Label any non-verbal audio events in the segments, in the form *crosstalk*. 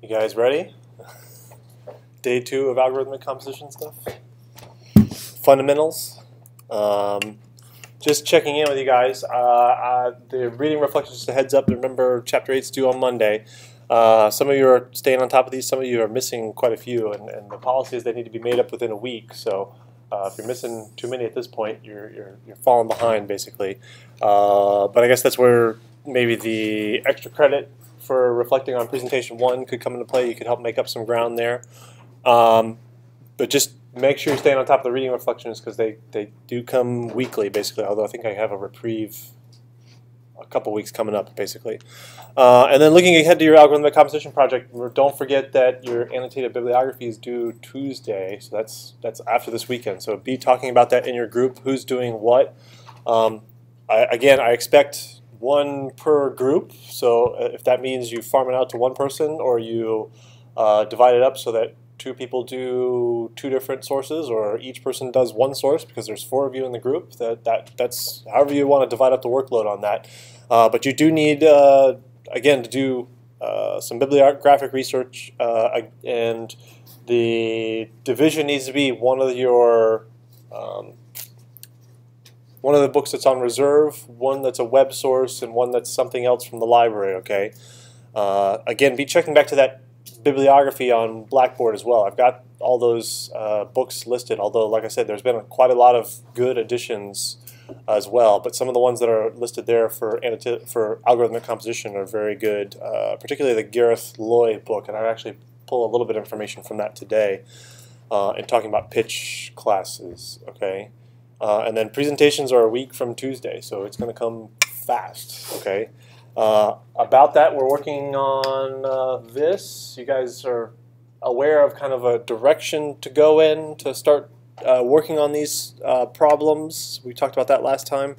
You guys ready? *laughs* Day two of algorithmic composition stuff. Fundamentals. Um, just checking in with you guys. Uh, the reading reflections, just a heads up. Remember, chapter 8 is due on Monday. Uh, some of you are staying on top of these. Some of you are missing quite a few, and, and the policy is they need to be made up within a week. So uh, if you're missing too many at this point, you're you're, you're falling behind basically. Uh, but I guess that's where maybe the extra credit for reflecting on presentation one could come into play. You could help make up some ground there. Um, but just make sure you're staying on top of the reading reflections because they, they do come weekly, basically. Although I think I have a reprieve a couple weeks coming up, basically. Uh, and then looking ahead to your algorithmic composition project, don't forget that your annotated bibliography is due Tuesday. So that's that's after this weekend. So be talking about that in your group. Who's doing what? Um, I, again, I expect one per group. So uh, if that means you farm it out to one person or you uh, divide it up so that two people do two different sources or each person does one source because there's four of you in the group, that, that that's however you want to divide up the workload on that. Uh, but you do need, uh, again, to do uh, some bibliographic research uh, and the division needs to be one of your um, one of the books that's on reserve, one that's a web source, and one that's something else from the library, okay? Uh, again, be checking back to that bibliography on Blackboard as well. I've got all those uh, books listed, although, like I said, there's been quite a lot of good additions as well, but some of the ones that are listed there for, for algorithmic composition are very good, uh, particularly the Gareth Loy book, and I actually pull a little bit of information from that today uh, in talking about pitch classes, okay? Uh, and then presentations are a week from Tuesday, so it's going to come fast. Okay. Uh, about that, we're working on uh, this. You guys are aware of kind of a direction to go in to start uh, working on these uh, problems. We talked about that last time.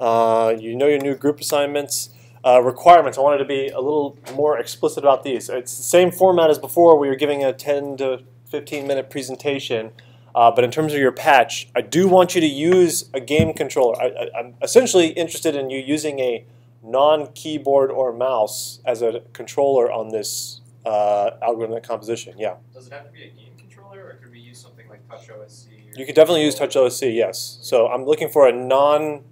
Uh, you know your new group assignments. requirements, I wanted to be a little more explicit about these. It's the same format as before. We were giving a 10 to 15 minute presentation. Uh, but in terms of your patch, I do want you to use a game controller. I, am essentially interested in you using a non-keyboard or mouse as a controller on this uh, algorithmic composition. Yeah. Does it have to be a game controller, or could we use something like TouchOSC? You could definitely use TouchOSC. Yes. So I'm looking for a non,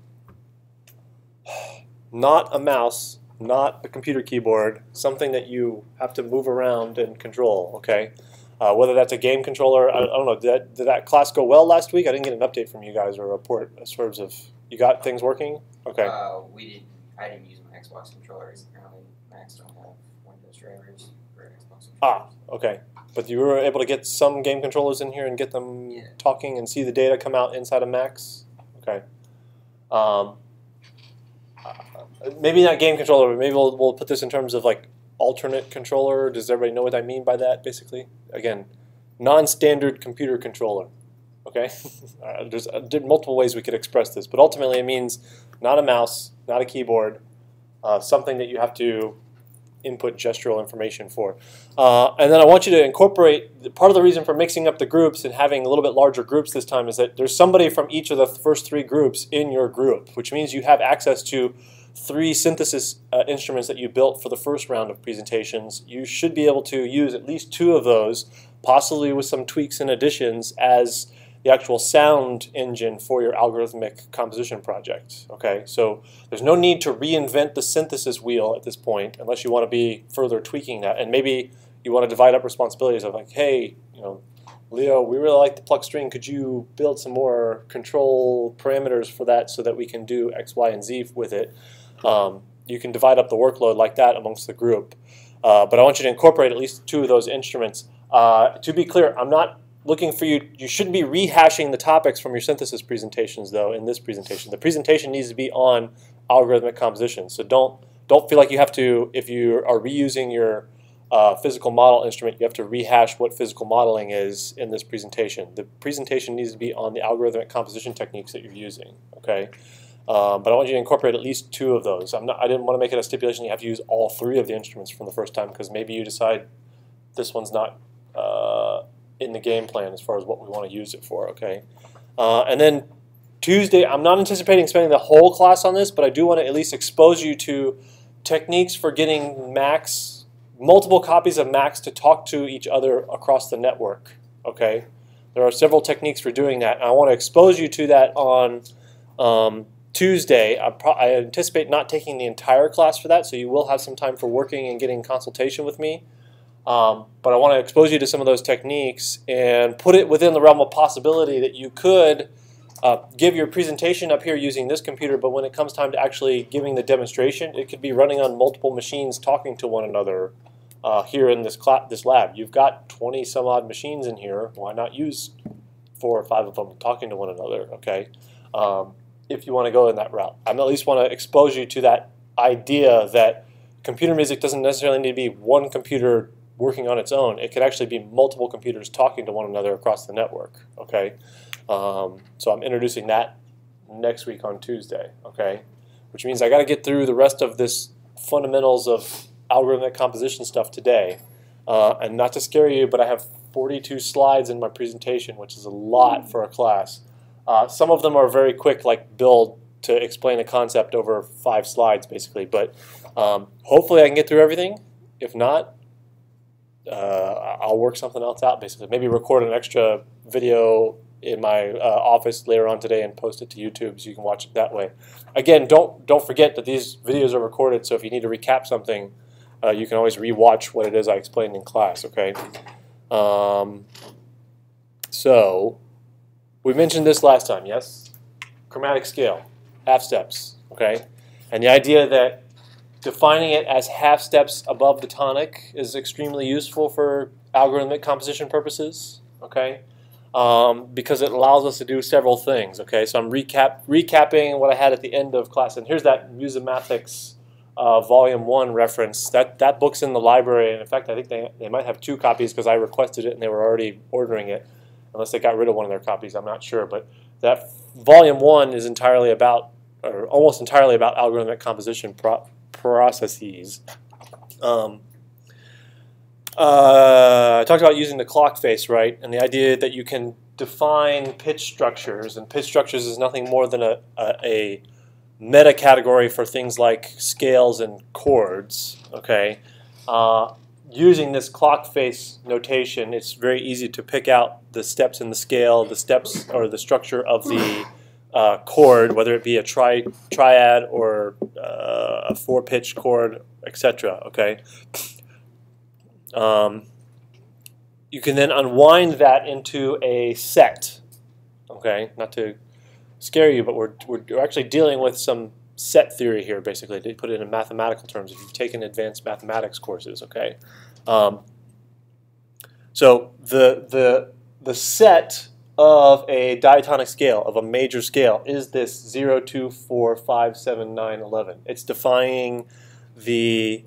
not a mouse, not a computer keyboard, something that you have to move around and control. Okay. Uh, whether that's a game controller, I, I don't know. Did that, did that, class go well last week? I didn't get an update from you guys or a report as far as if you got things working. Okay. Uh, we didn't. I didn't use my Xbox controllers. Apparently, Macs don't have Windows drivers for Xbox controllers. Ah, okay. But you were able to get some game controllers in here and get them yeah. talking and see the data come out inside of Max. Okay. Um, uh, maybe not game controller, but maybe we'll, we'll put this in terms of like alternate controller. Does everybody know what I mean by that, basically? Again, non-standard computer controller. Okay? *laughs* uh, there's uh, multiple ways we could express this, but ultimately it means not a mouse, not a keyboard, uh, something that you have to input gestural information for. Uh, and then I want you to incorporate, part of the reason for mixing up the groups and having a little bit larger groups this time is that there's somebody from each of the first three groups in your group, which means you have access to three synthesis uh, instruments that you built for the first round of presentations, you should be able to use at least two of those, possibly with some tweaks and additions, as the actual sound engine for your algorithmic composition project. Okay, so there's no need to reinvent the synthesis wheel at this point, unless you want to be further tweaking that. And maybe you want to divide up responsibilities of like, hey, you know, Leo, we really like the pluck string. Could you build some more control parameters for that so that we can do X, Y, and Z with it? Um, you can divide up the workload like that amongst the group. Uh, but I want you to incorporate at least two of those instruments. Uh, to be clear, I'm not looking for you, you shouldn't be rehashing the topics from your synthesis presentations though in this presentation. The presentation needs to be on algorithmic composition. So don't, don't feel like you have to, if you are reusing your uh, physical model instrument, you have to rehash what physical modeling is in this presentation. The presentation needs to be on the algorithmic composition techniques that you're using, okay? Um, but I want you to incorporate at least two of those. I'm not, I didn't want to make it a stipulation you have to use all three of the instruments from the first time because maybe you decide this one's not uh, in the game plan as far as what we want to use it for, okay? Uh, and then Tuesday, I'm not anticipating spending the whole class on this, but I do want to at least expose you to techniques for getting max multiple copies of Max to talk to each other across the network. Okay, there are several techniques for doing that. And I want to expose you to that on um, Tuesday. I, I, anticipate not taking the entire class for that, so you will have some time for working and getting consultation with me. Um, but I want to expose you to some of those techniques and put it within the realm of possibility that you could uh, give your presentation up here using this computer, but when it comes time to actually giving the demonstration, it could be running on multiple machines talking to one another uh, here in this, this lab. You've got 20 some odd machines in here. Why not use four or five of them talking to one another, okay? Um, if you want to go in that route. I at least want to expose you to that idea that computer music doesn't necessarily need to be one computer working on its own. It could actually be multiple computers talking to one another across the network, okay? Um, so I'm introducing that next week on Tuesday, okay? Which means I got to get through the rest of this fundamentals of algorithmic composition stuff today. Uh, and not to scare you, but I have 42 slides in my presentation, which is a lot for a class. Uh, some of them are very quick, like build to explain a concept over five slides, basically. But um, hopefully I can get through everything. If not, uh, I'll work something else out, basically. Maybe record an extra video in my uh, office later on today and post it to YouTube so you can watch it that way. Again, don't don't forget that these videos are recorded, so if you need to recap something, uh, you can always rewatch what it is I explained in class. Okay. Um, so we mentioned this last time, yes? Chromatic scale, half steps. Okay, and the idea that defining it as half steps above the tonic is extremely useful for algorithmic composition purposes. Okay um, because it allows us to do several things. Okay, so I'm recap recapping what I had at the end of class, and here's that Musimathics uh, Volume One reference. That that book's in the library, and in fact, I think they they might have two copies because I requested it and they were already ordering it, unless they got rid of one of their copies. I'm not sure, but that Volume One is entirely about, or almost entirely about algorithmic composition pro processes. Um, uh, I talked about using the clock face, right? And the idea that you can define pitch structures, and pitch structures is nothing more than a, a, a meta category for things like scales and chords, okay? Uh, using this clock face notation, it's very easy to pick out the steps in the scale, the steps or the structure of the uh, chord, whether it be a tri triad or uh, a four-pitch chord, etc. Okay, um, you can then unwind that into a set. Okay, not to scare you, but we're, we're actually dealing with some set theory here, basically, to put it in mathematical terms if you've taken advanced mathematics courses, okay? Um, so the, the, the set of a diatonic scale, of a major scale, is this 0, 2, 4, 5, 7, 9, 11. It's defining the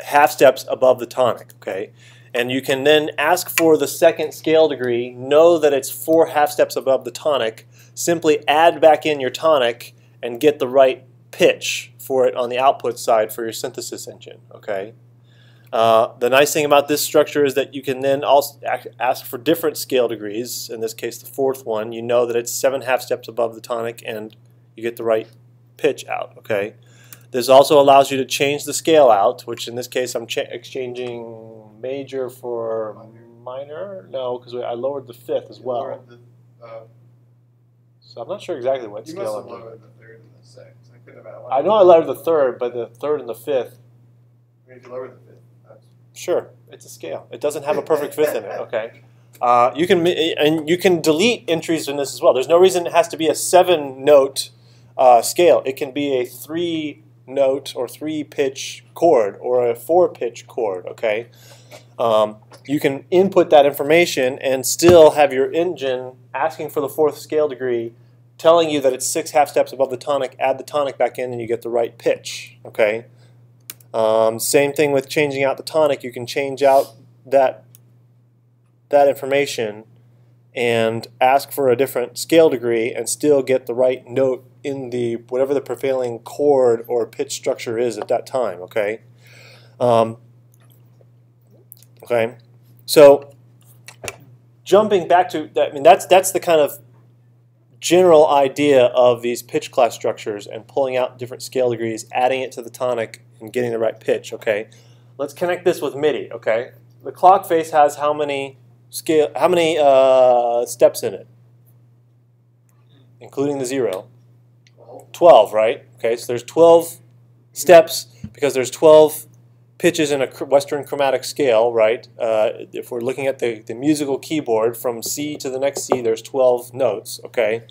half steps above the tonic, okay? And you can then ask for the second scale degree, know that it's four half steps above the tonic, simply add back in your tonic and get the right pitch for it on the output side for your synthesis engine, okay? Uh, the nice thing about this structure is that you can then also ask for different scale degrees. In this case, the fourth one, you know that it's seven half steps above the tonic and you get the right pitch out, okay? This also allows you to change the scale out, which in this case I'm exchanging major for minor. No, because I lowered the fifth as well. The, uh, so I'm not sure exactly what you scale I'm doing. The third and the sixth. I, know I lowered the third, but the third and the fifth. I mean, you lowered the fifth. That's... Sure, it's a scale. It doesn't have a perfect fifth in it. *laughs* Okay. Uh, you can and you can delete entries in this as well. There's no reason it has to be a seven note uh, scale. It can be a three note or three pitch chord or a four pitch chord, okay? Um, you can input that information and still have your engine asking for the fourth scale degree, telling you that it's six half steps above the tonic, add the tonic back in and you get the right pitch, okay? Um, same thing with changing out the tonic. You can change out that, that information and ask for a different scale degree and still get the right note in the whatever the prevailing chord or pitch structure is at that time. Okay. Um, okay. So jumping back to that, I mean that's that's the kind of general idea of these pitch class structures and pulling out different scale degrees, adding it to the tonic, and getting the right pitch. Okay. let's connect this with MIDI. Okay, the clock face has how many scale? How many uh, steps in it, including the zero? 12, right? Okay, so there's 12 steps because there's 12 pitches in a Western chromatic scale, right? Uh, if we're looking at the, the musical keyboard from C to the next C, there's 12 notes, okay?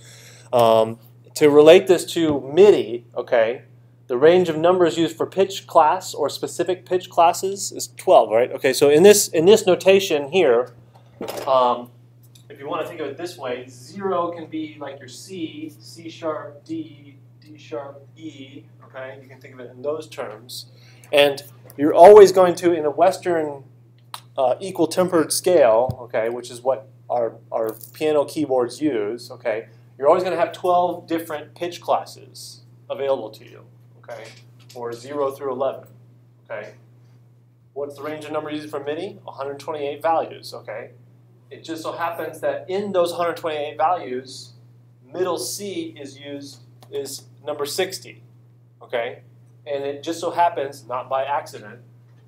Um, to relate this to MIDI, okay, the range of numbers used for pitch class or specific pitch classes is 12, right? Okay, so in this in this notation here, um, if you want to think of it this way, zero can be like your C, C sharp, D, D sharp, E. Okay, you can think of it in those terms, and you're always going to in a Western uh, equal tempered scale, okay, which is what our our piano keyboards use. Okay, you're always going to have 12 different pitch classes available to you. Okay, or zero through 11. Okay. What's the range of numbers used for MIDI? 128 values. Okay. It just so happens that in those 128 values, middle C is used is number 60. Okay? And it just so happens, not by accident,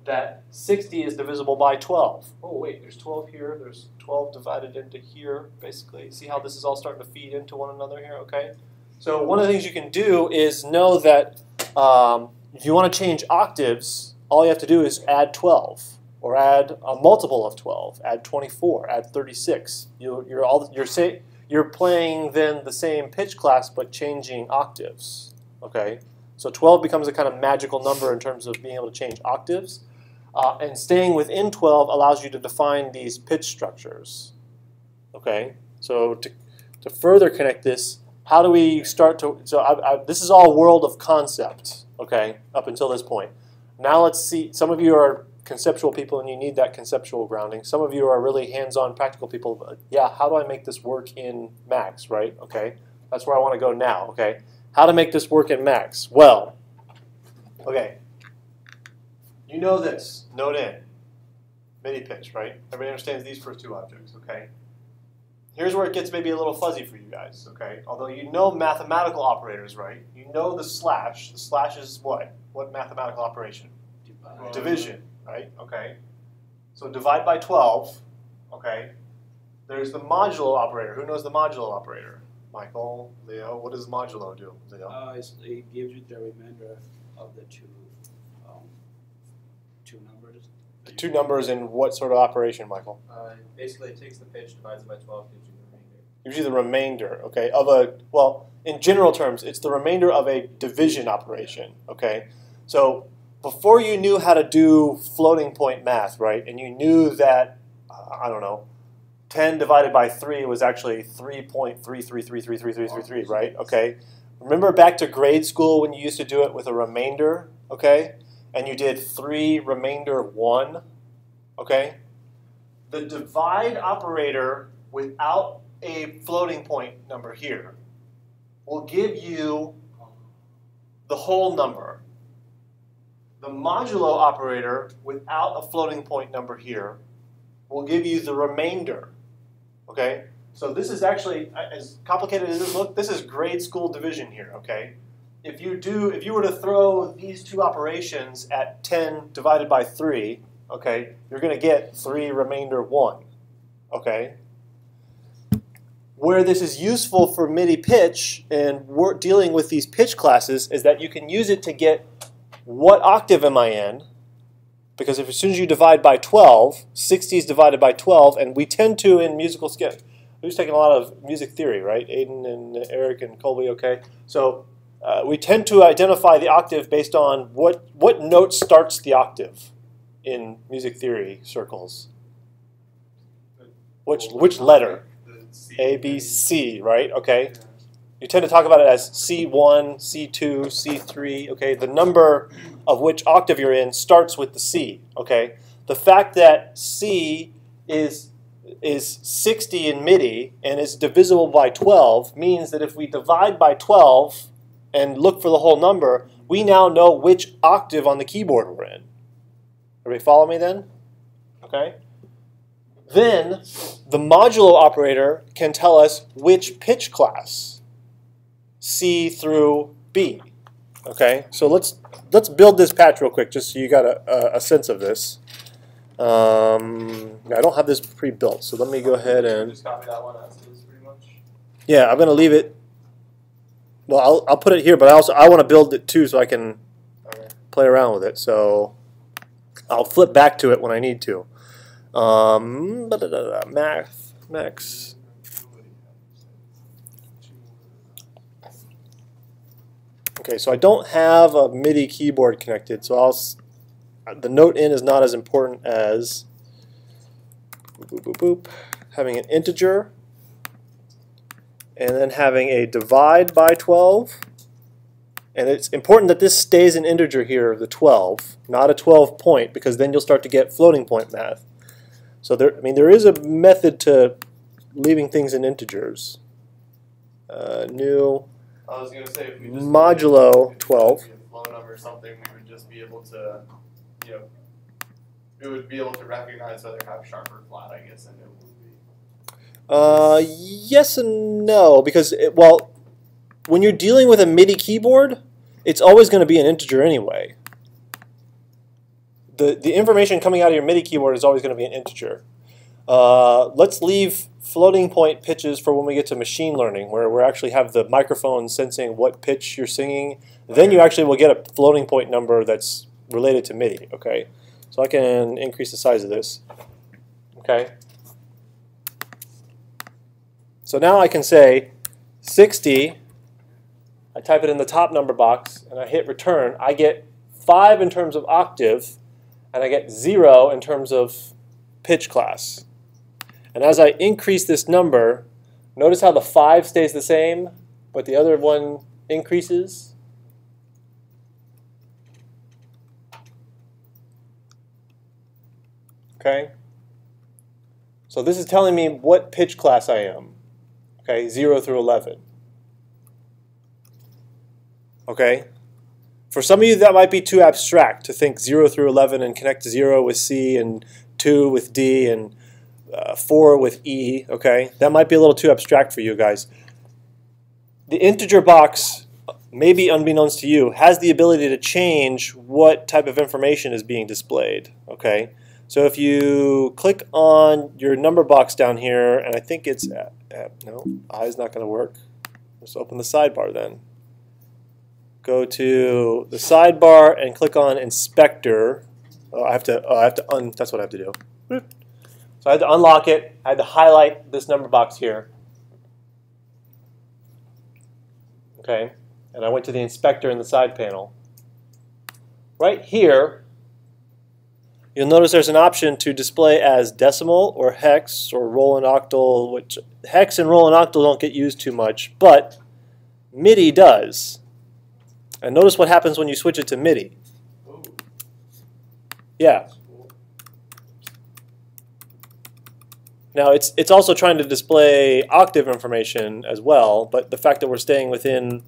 that 60 is divisible by 12. Oh wait, there's 12 here, there's 12 divided into here, basically. See how this is all starting to feed into one another here, okay? So one of the things you can do is know that um, if you want to change octaves, all you have to do is add 12 or add a multiple of 12, add 24, add 36. You, you're all you're say, you're playing then the same pitch class but changing octaves. Okay, so 12 becomes a kind of magical number in terms of being able to change octaves, uh, and staying within 12 allows you to define these pitch structures. Okay, so to to further connect this, how do we start to? So I, I, this is all world of concept. Okay, up until this point. Now let's see. Some of you are conceptual people and you need that conceptual grounding. Some of you are really hands-on practical people. Yeah, how do I make this work in Max, right? Okay, that's where I want to go now, okay? How to make this work in Max? Well, okay, you know this, note in, MIDI pitch, right? Everybody understands these first two objects, okay? Here's where it gets maybe a little fuzzy for you guys, okay? Although you know mathematical operators, right? You know the slash. The slash is what? What mathematical operation? Divide. Division, right? Okay. So divide by 12, okay. There's the modulo operator. Who knows the modulo operator? Michael, Leo, what does modulo do? Leo? Uh, it gives you the remainder of the two, um, two numbers. The two numbers in what sort of operation, Michael? Uh, basically, it takes the pitch, divides it by 12, gives you the remainder. Gives you the remainder, okay, of a, well, in general terms, it's the remainder of a division operation, okay? So before you knew how to do floating point math, right, and you knew that, uh, I don't know, 10 divided by 3 was actually 3.33333333, right? Okay. Remember back to grade school when you used to do it with a remainder, okay? And you did 3 remainder 1, okay? The divide operator without a floating point number here will give you the whole number. The modulo operator without a floating point number here will give you the remainder. Okay? So this is actually as complicated as this look, this is grade school division here, okay? If you do if you were to throw these two operations at 10 divided by 3, okay, you're going to get 3 remainder 1. Okay? Where this is useful for MIDI pitch and we're dealing with these pitch classes is that you can use it to get what octave am I in? Because if as soon as you divide by 12, 60 is divided by 12, and we tend to in musical scale. Who's taking a lot of music theory, right? Aiden and Eric and Colby, okay? So uh, we tend to identify the octave based on what, what note starts the octave in music theory circles. Which, which letter? A, B, C, right? Okay. You tend to talk about it as C1, C2, C3. Okay, the number of which octave you're in starts with the C. Okay, the fact that C is is 60 in MIDI and is divisible by 12 means that if we divide by 12 and look for the whole number, we now know which octave on the keyboard we're in. Everybody follow me then? Okay. Then the modulo operator can tell us which pitch class, C through B. Okay, so let's let's build this patch real quick, just so you got a, a, a sense of this. Um, I don't have this pre-built, so let me go ahead and Just copy that one as is, pretty much. yeah, I'm gonna leave it. Well, I'll I'll put it here, but I also I want to build it too, so I can Okay. play around with it. So I'll flip back to it when I need to. Um, math, max. Okay, so I don't have a MIDI keyboard connected, so I'll. The note in is not as important as boop, boop, boop, having an integer and then having a divide by 12. And it's important that this stays an integer here, the 12, not a 12 point, because then you'll start to get floating point math. So there, I mean, there is a method to leaving things in integers. Uh, new. I was gonna say if we just Modulo if 12. was a flow number or something, we would just be able to, you know, it would be able to recognize whether half sharp or flat. I guess, and it would be. Uh, yes and no, because it, well, when you're dealing with a MIDI keyboard, it's always going to be an integer anyway. The the information coming out of your MIDI keyboard is always going to be an integer. Uh, let's leave floating point pitches for when we get to machine learning, where we actually have the microphone sensing what pitch you're singing. Then you actually will get a floating point number that's related to MIDI. Okay, so I can increase the size of this. Okay. So now I can say 60, I type it in the top number box, and I hit return. I get 5 in terms of octave, and I get 0 in terms of pitch class. And as I increase this number, notice how the 5 stays the same, but the other one increases? Okay? So this is telling me what pitch class I am. Okay, 0 through 11. Okay? For some of you, that might be too abstract to think 0 through 11 and connect 0 with C and 2 with D and uh, 4 with E. Okay? That might be a little too abstract for you guys. The integer box, maybe unbeknownst to you, has the ability to change what type of information is being displayed. Okay? So if you click on your number box down here, and I think it's, uh, uh, no, I is not going to work. Let's open the sidebar then. Go to the sidebar and click on Inspector. Oh, I have to, oh, I have to un, that's what I have to do. So I had to unlock it. I had to highlight this number box here. Okay, and I went to the inspector in the side panel. Right here, You'll notice there's an option to display as decimal or hex or Roland octal, which hex and Roland octal don't get used too much, but MIDI does. And notice what happens when you switch it to MIDI. Oh. Yeah. Now it's it's also trying to display octave information as well, but the fact that we're staying within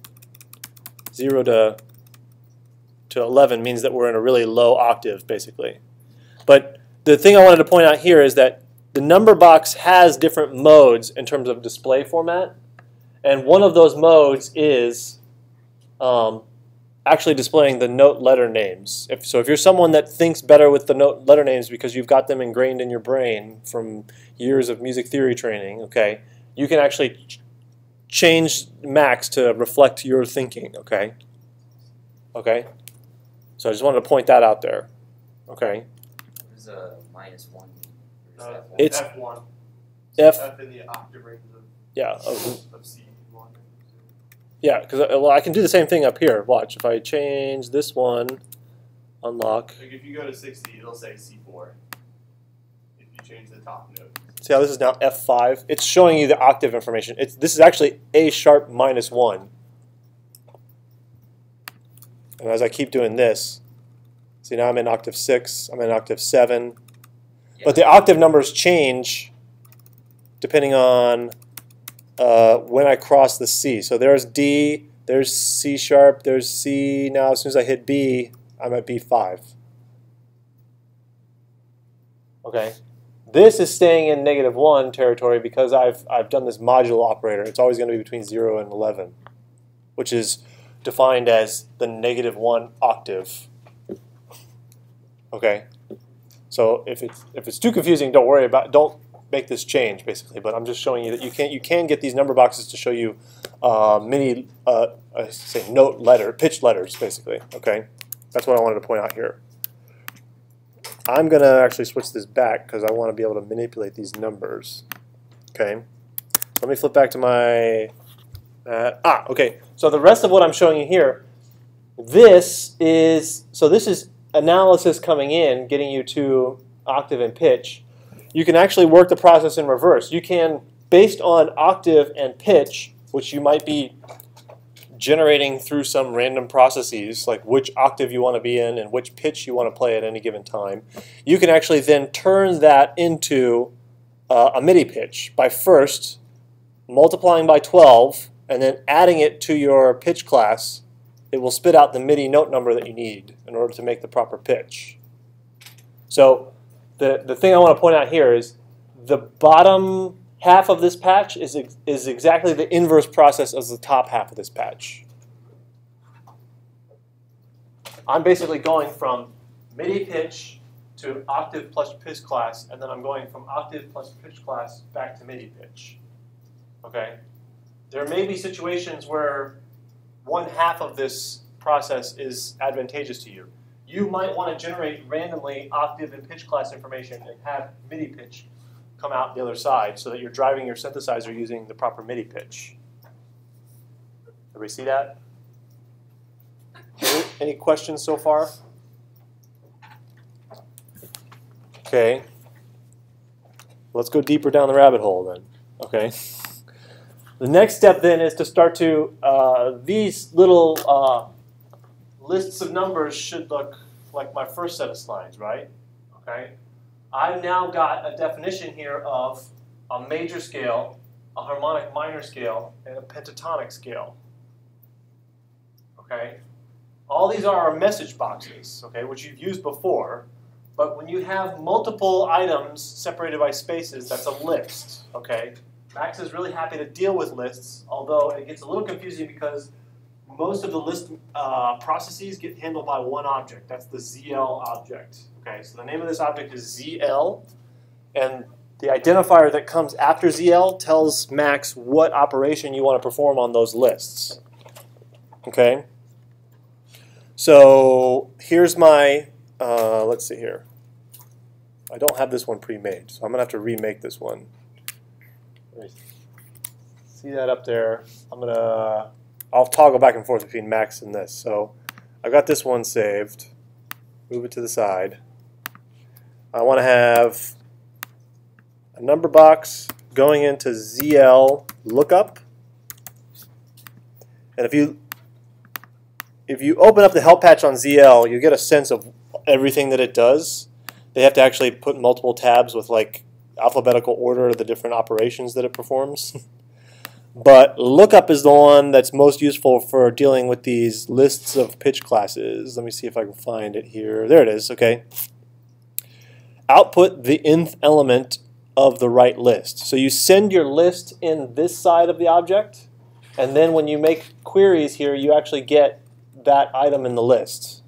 zero to to eleven means that we're in a really low octave, basically. But the thing I wanted to point out here is that the number box has different modes in terms of display format, and one of those modes is um, actually displaying the note letter names. If, so if you're someone that thinks better with the note letter names because you've got them ingrained in your brain from years of music theory training, okay, you can actually ch- change max to reflect your thinking, okay? Okay? So I just wanted to point that out there. Okay? What is a minus one is Uh, that one? It's- F one. F- F in the octave range of, Yeah, of, of C one. Yeah, because uh, well, I can do the same thing up here. Watch, if I change this one, unlock. Like if you go to sixty, it'll say C four. If you change the top note. See how this is now F5? It's showing you the octave information. It's This is actually A sharp minus 1. And as I keep doing this, see now I'm in octave 6, I'm in octave 7. Yeah. But the octave numbers change depending on uh, when I cross the C. So there's D, there's C sharp, there's C. Now as soon as I hit B, I'm at B5. Okay. This is staying in negative 1 territory because I've, I've done this modulo operator. It's always going to be between 0 and 11, which is defined as the negative one octave. Okay, so if it's if it's too confusing, don't worry about don't make this change basically. But I'm just showing you that you can you can get these number boxes to show you uh, many uh, I say note letter pitch letters basically. Okay, that's what I wanted to point out here. I'm going to actually switch this back because I want to be able to manipulate these numbers. Okay, let me flip back to my uh, ah okay. So the rest of what I'm showing you here, this is so this is analysis coming in, getting you to octave and pitch. You can actually work the process in reverse. You can, based on octave and pitch, which you might be generating through some random processes, like which octave you want to be in and which pitch you want to play at any given time, you can actually then turn that into uh, a MIDI pitch by first multiplying by 12 and then adding it to your pitch class. It will spit out the MIDI note number that you need in order to make the proper pitch. So the, the thing I want to point out here is the bottom half of this patch is, is exactly the inverse process as the top half of this patch. I'm basically going from MIDI pitch to octave plus pitch class, and then I'm going from octave plus pitch class back to MIDI pitch. Okay? There may be situations where one half of this process is advantageous to you. You might want to generate randomly octave and pitch class information and have MIDI pitch come out the other side so that you're driving your synthesizer using the proper MIDI pitch. Everybody see that? Any, questions so far? Okay. Let's go deeper down the rabbit hole then. Okay. The next step then is to start to, uh, these little uh, lists of numbers should look like my first set of slides, right? Okay. I've now got a definition here of a major scale, a harmonic minor scale, and a pentatonic scale. Okay? All these are our message boxes, okay, which you've used before. But when you have multiple items separated by spaces, that's a list, okay? Max is really happy to deal with lists, although it gets a little confusing because most of the list uh, processes get handled by one object. That's the ZL object. Okay, so the name of this object is ZL, and the identifier that comes after ZL tells Max what operation you want to perform on those lists. Okay, so here's my, uh, let's see here. I don't have this one pre-made, so I'm going to have to remake this one. See that up there? I'm going to, I'll toggle back and forth between Max and this. So I've got this one saved. Move it to the side. I want to have a number box going into ZL lookup. And if you if you open up the help patch on ZL, you get a sense of everything that it does. They have to actually put multiple tabs with like alphabetical order of the different operations that it performs. *laughs* but lookup is the one that's most useful for dealing with these lists of pitch classes. Let me see if I can find it here. There it is, okay. Output the nth element of the right list. So you send your list in this side of the object, and then when you make queries here, you actually get that item in the list.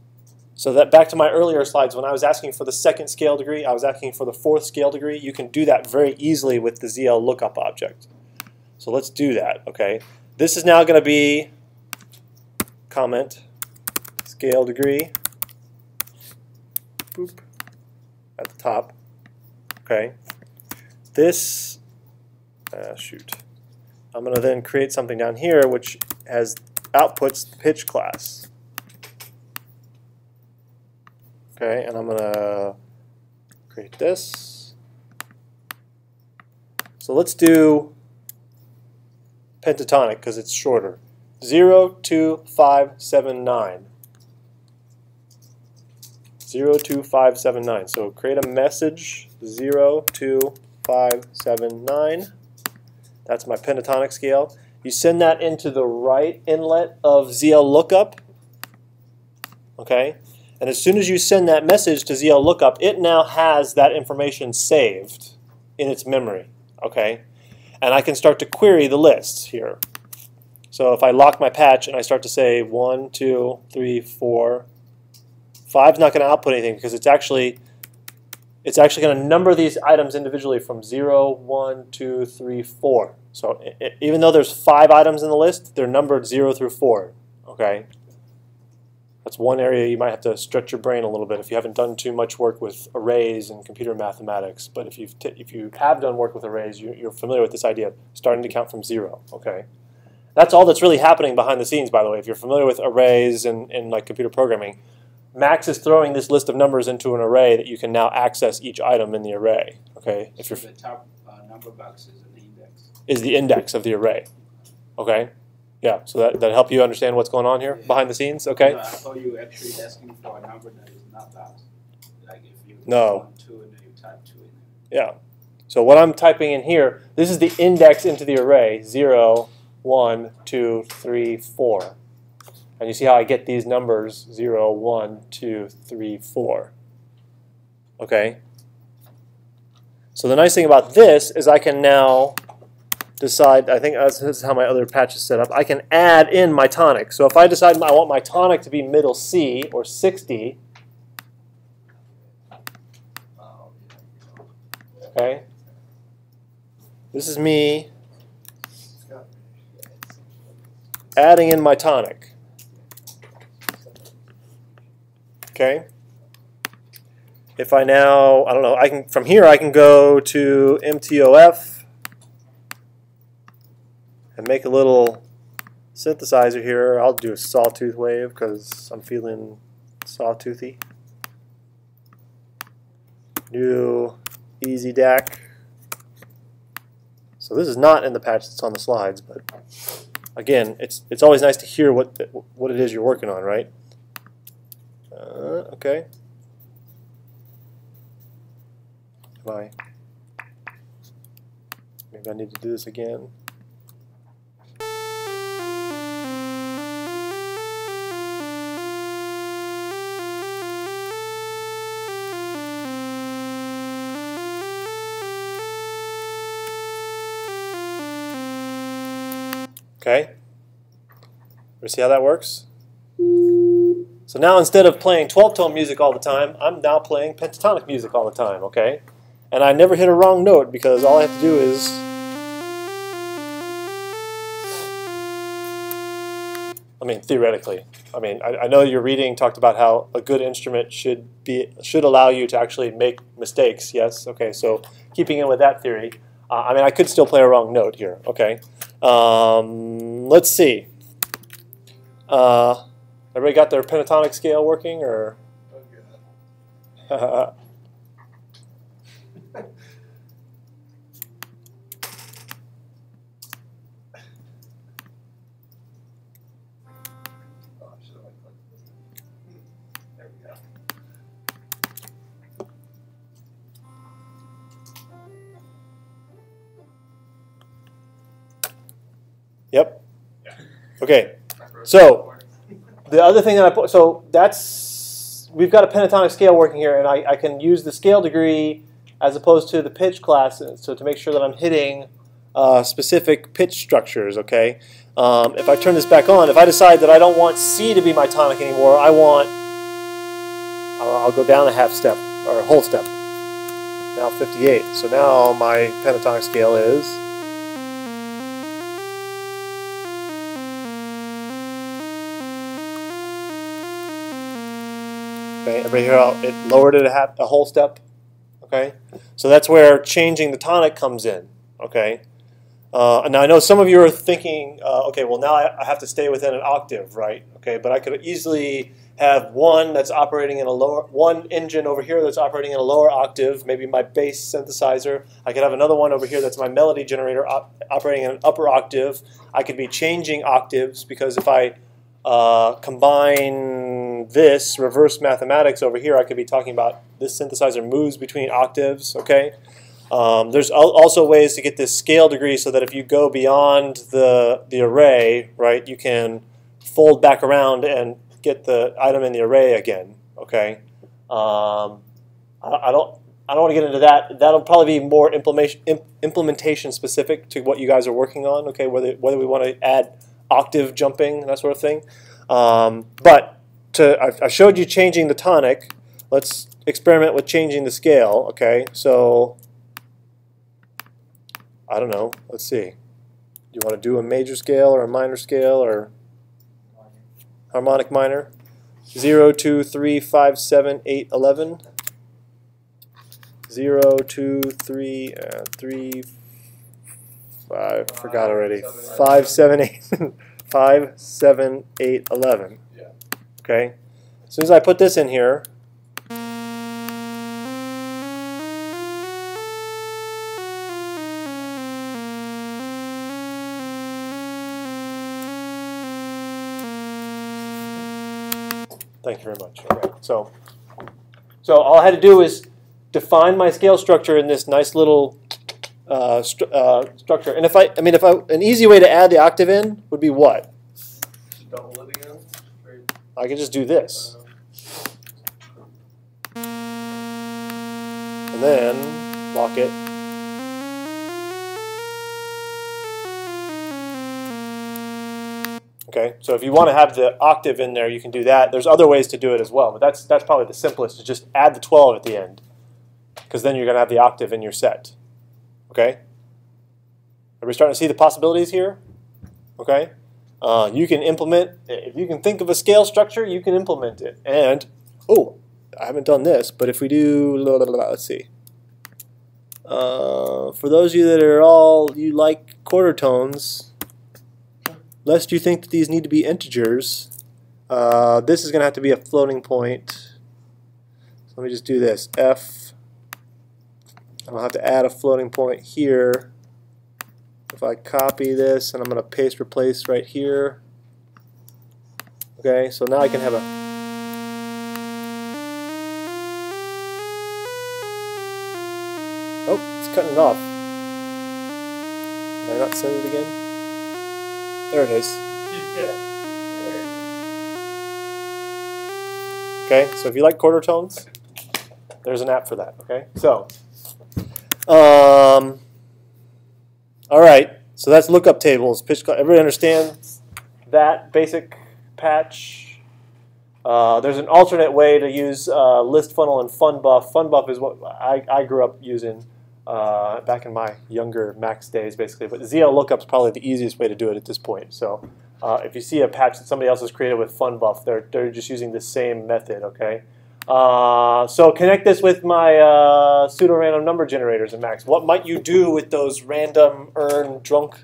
So that back to my earlier slides, when I was asking for the second scale degree, I was asking for the fourth scale degree. You can do that very easily with the ZL lookup object. So let's do that, okay? This is now going to be comment scale degree boop, at the top, okay? This, uh, shoot, I'm going to then create something down here which has outputs pitch class. Okay, and I'm going to create this. So let's do pentatonic because it's shorter. 0, 2, 5, 7, 9. 0, 2, 5, 7, 9. So create a message 0, 2, 5, 7, 9. That's my pentatonic scale. You send that into the right inlet of ZL lookup. Okay, and as soon as you send that message to ZL Lookup, it now has that information saved in its memory. Okay? And I can start to query the lists here. So if I lock my patch and I start to say one, two, three, four, five's not going to output anything because it's actually it's actually going to number these items individually from 0, 1, 2, 3, 4. So i i even though there's five items in the list, they're numbered 0 through 4. Okay? That's one area you might have to stretch your brain a little bit if you haven't done too much work with arrays and computer mathematics. But if, you've if you have done work with arrays, you, you're familiar with this idea of starting to count from 0. Okay? That's all that's really happening behind the scenes, by the way. If you're familiar with arrays and, and like computer programming, Max is throwing this list of numbers into an array that you can now access each item in the array. Okay, if you're the top uh, number box is an index. is the index of the array. Okay, yeah. So that that help you understand what's going on here behind the scenes. Okay. No, I thought you were actually asking for a number that is not boxed. Like if you No. two, and then you type two in there. Yeah. So what I'm typing in here, this is the index into the array: zero, one, two, three, four. And you see how I get these numbers: zero, one, two, three, four. Okay. So the nice thing about this is I can now decide, I think uh, this is how my other patch is set up, I can add in my tonic. So if I decide I want my tonic to be middle C or 60, okay, this is me adding in my tonic. Okay. If I now, I don't know, I can from here I can go to MTOF and make a little synthesizer here. I'll do a sawtooth wave because I'm feeling sawtoothy. New easy DAC. So this is not in the patch that's on the slides, but again, it's it's always nice to hear what what it is you're working on, right? Uh, okay. I? Maybe I need to do this again. Okay. We see how that works? So now instead of playing 12 tone music all the time, I'm now playing pentatonic music all the time, okay? And I never hit a wrong note because all I have to do is I mean theoretically. I mean I, I know your reading talked about how a good instrument should be should allow you to actually make mistakes. Yes, okay. So keeping in with that theory, uh, I mean I could still play a wrong note here. Okay. Um, let's see. Uh, everybody got their pentatonic scale working, or? *laughs* Okay. So- The other thing that I put, so that's, we've got a pentatonic scale working here, and I, I can use the scale degree as opposed to the pitch class, so to make sure that I'm hitting uh, specific pitch structures, okay? Um, if I turn this back on, if I decide that I don't want C to be my tonic anymore, I want, I'll, I'll go down a half step, or a whole step. Now 58. So now my pentatonic scale is Okay, how it lowered it a, half, a whole step? Okay, so that's where changing the tonic comes in. Okay, uh, now I know some of you are thinking, uh, okay, well now I, I have to stay within an octave, right? Okay, but I could easily have one that's operating in a lower, one engine over here that's operating in a lower octave, maybe my bass synthesizer. I could have another one over here that's my melody generator op operating in an upper octave. I could be changing octaves because if I uh, combine this reverse mathematics over here, I could be talking about this synthesizer moves between octaves, okay? Um, there's al- also ways to get this scale degree so that if you go beyond the, the array, right, you can fold back around and get the item in the array again, okay? Um, I, I don't I don't want to get into that. That'll probably be more implementation imp, implementation specific to what you guys are working on, okay? Whether whether we want to add octave jumping, that sort of thing. Um, but to, I, I showed you changing the tonic. Let's experiment with changing the scale. Okay, so I don't know. Let's see. Do You want to do a major scale or a minor scale or harmonic minor? 0, 2, 3, 5, 7, 8, 11. 0, 2, 3, uh, 3, 5, forgot already. seven, 5, 7, 8. *laughs* 5, 7, 8, 11. Okay. As soon as I put this in here, Thank you very much. Okay. So, so all I had to do is define my scale structure in this nice little uh, stru- uh, structure. And if I, I mean, if I, an easy way to add the octave in would be what? Just double it again. Right. I can just do this, and then lock it. Okay, so if you want to have the octave in there, you can do that. There's other ways to do it as well, but that's that's probably the simplest. Is just add the 12 at the end, because then you're going to have the octave in your set. Okay. Are we starting to see the possibilities here? Okay. Uh, you can implement if you can think of a scale structure, you can implement it. And oh, I haven't done this, but if we do, let's see. Uh, for those of you that are all you like quarter tones, lest you think that these need to be integers, uh, this is going to have to be a floating point. So let me just do this. F. I'll have to add a floating point here. If I copy this and I'm going to paste replace right here. Okay, so now I can have a Oh, it's cutting it off. Can I not send it again? There it is. Okay, so if you like quarter tones, there's an app for that. Okay, so, um, all right, so that's lookup tables. Pitch. Everybody understands that basic patch? Uh, there's an alternate way to use uh, list funnel and funbuff. Funbuff is what I, I grew up using uh, back in my younger Max days, basically. But ZL lookup's probably the easiest way to do it at this point. So uh, if you see a patch that somebody else has created with funbuff, they're they're just using the same method. Okay. Uh, so connect this with my uh, pseudo-random number generators in Max. What might you do with those random earn drunk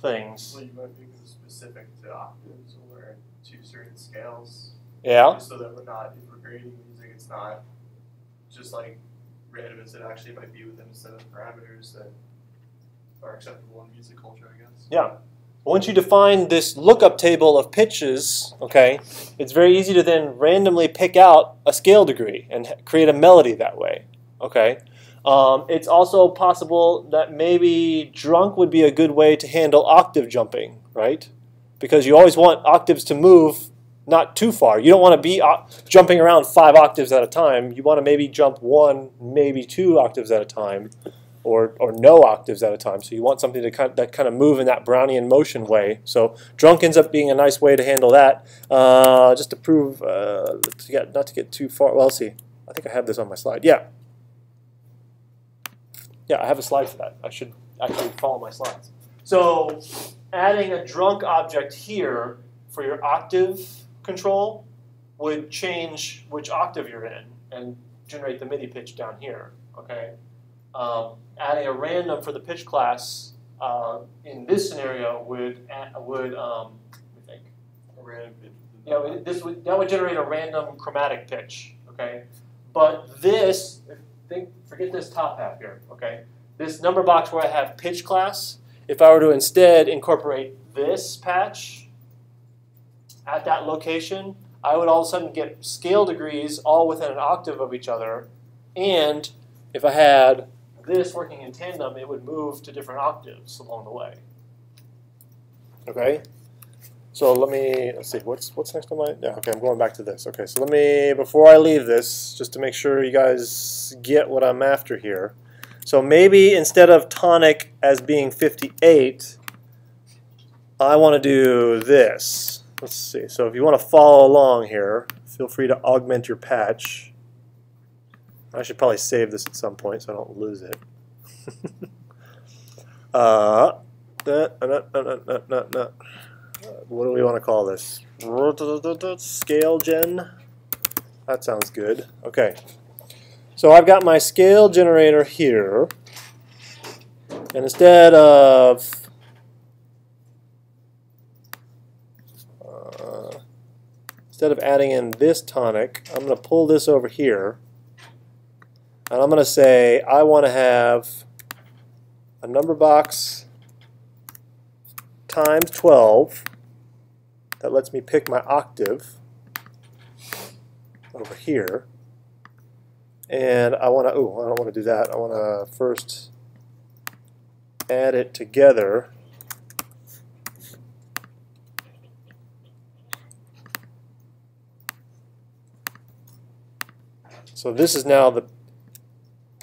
things? Well, you might make them specific to octaves or to certain scales. Yeah. Just so that we're not, if we're grading music, it's not just like random as it actually might be within a set of parameters that are acceptable in music culture, I guess. Yeah. Once you define this lookup table of pitches, okay, it's very easy to then randomly pick out a scale degree and create a melody that way. Okay. Um, it's also possible that maybe drunk would be a good way to handle octave jumping, right? Because you always want octaves to move not too far. You don't want to be jumping around five octaves at a time. You want to maybe jump one, maybe two octaves at a time or, or no octaves at a time. So you want something to kind that kind of move in that Brownian motion way. So drunk ends up being a nice way to handle that. Uh, just to prove, uh, to get, not to get too far. Well, let's see. I think I have this on my slide. Yeah. Yeah, I have a slide for that. I should actually follow my slides. So adding a drunk object here for your octave control would change which octave you're in and generate the MIDI pitch down here. Okay. Um, adding a random for the pitch class uh, in this scenario would a- would um, let me think. A random pitch. You know, this would that would generate a random chromatic pitch. Okay, but this think forget this top half here. Okay, this number box where I have pitch class. If I were to instead incorporate this patch at that location, I would all of a sudden get scale degrees all within an octave of each other, and if I had this working in tandem, it would move to different octaves along the way. Okay. So let me let's see what's what's next on my yeah okay I'm going back to this okay so let me before I leave this just to make sure you guys get what I'm after here so maybe instead of tonic as being 58 I want to do this. Let's see. So if you want to follow along here, feel free to augment your patch. I should probably save this at some point so I don't lose it. *laughs* uh, what do we want to call this? Scale gen? That sounds good. Okay. So I've got my scale generator here. And instead of uh, instead of adding in this tonic, I'm going to pull this over here. And I'm going to say I want to have a number box times 12 that lets me pick my octave over here. And I want to, oh, I don't want to do that. I want to first add it together. So this is now the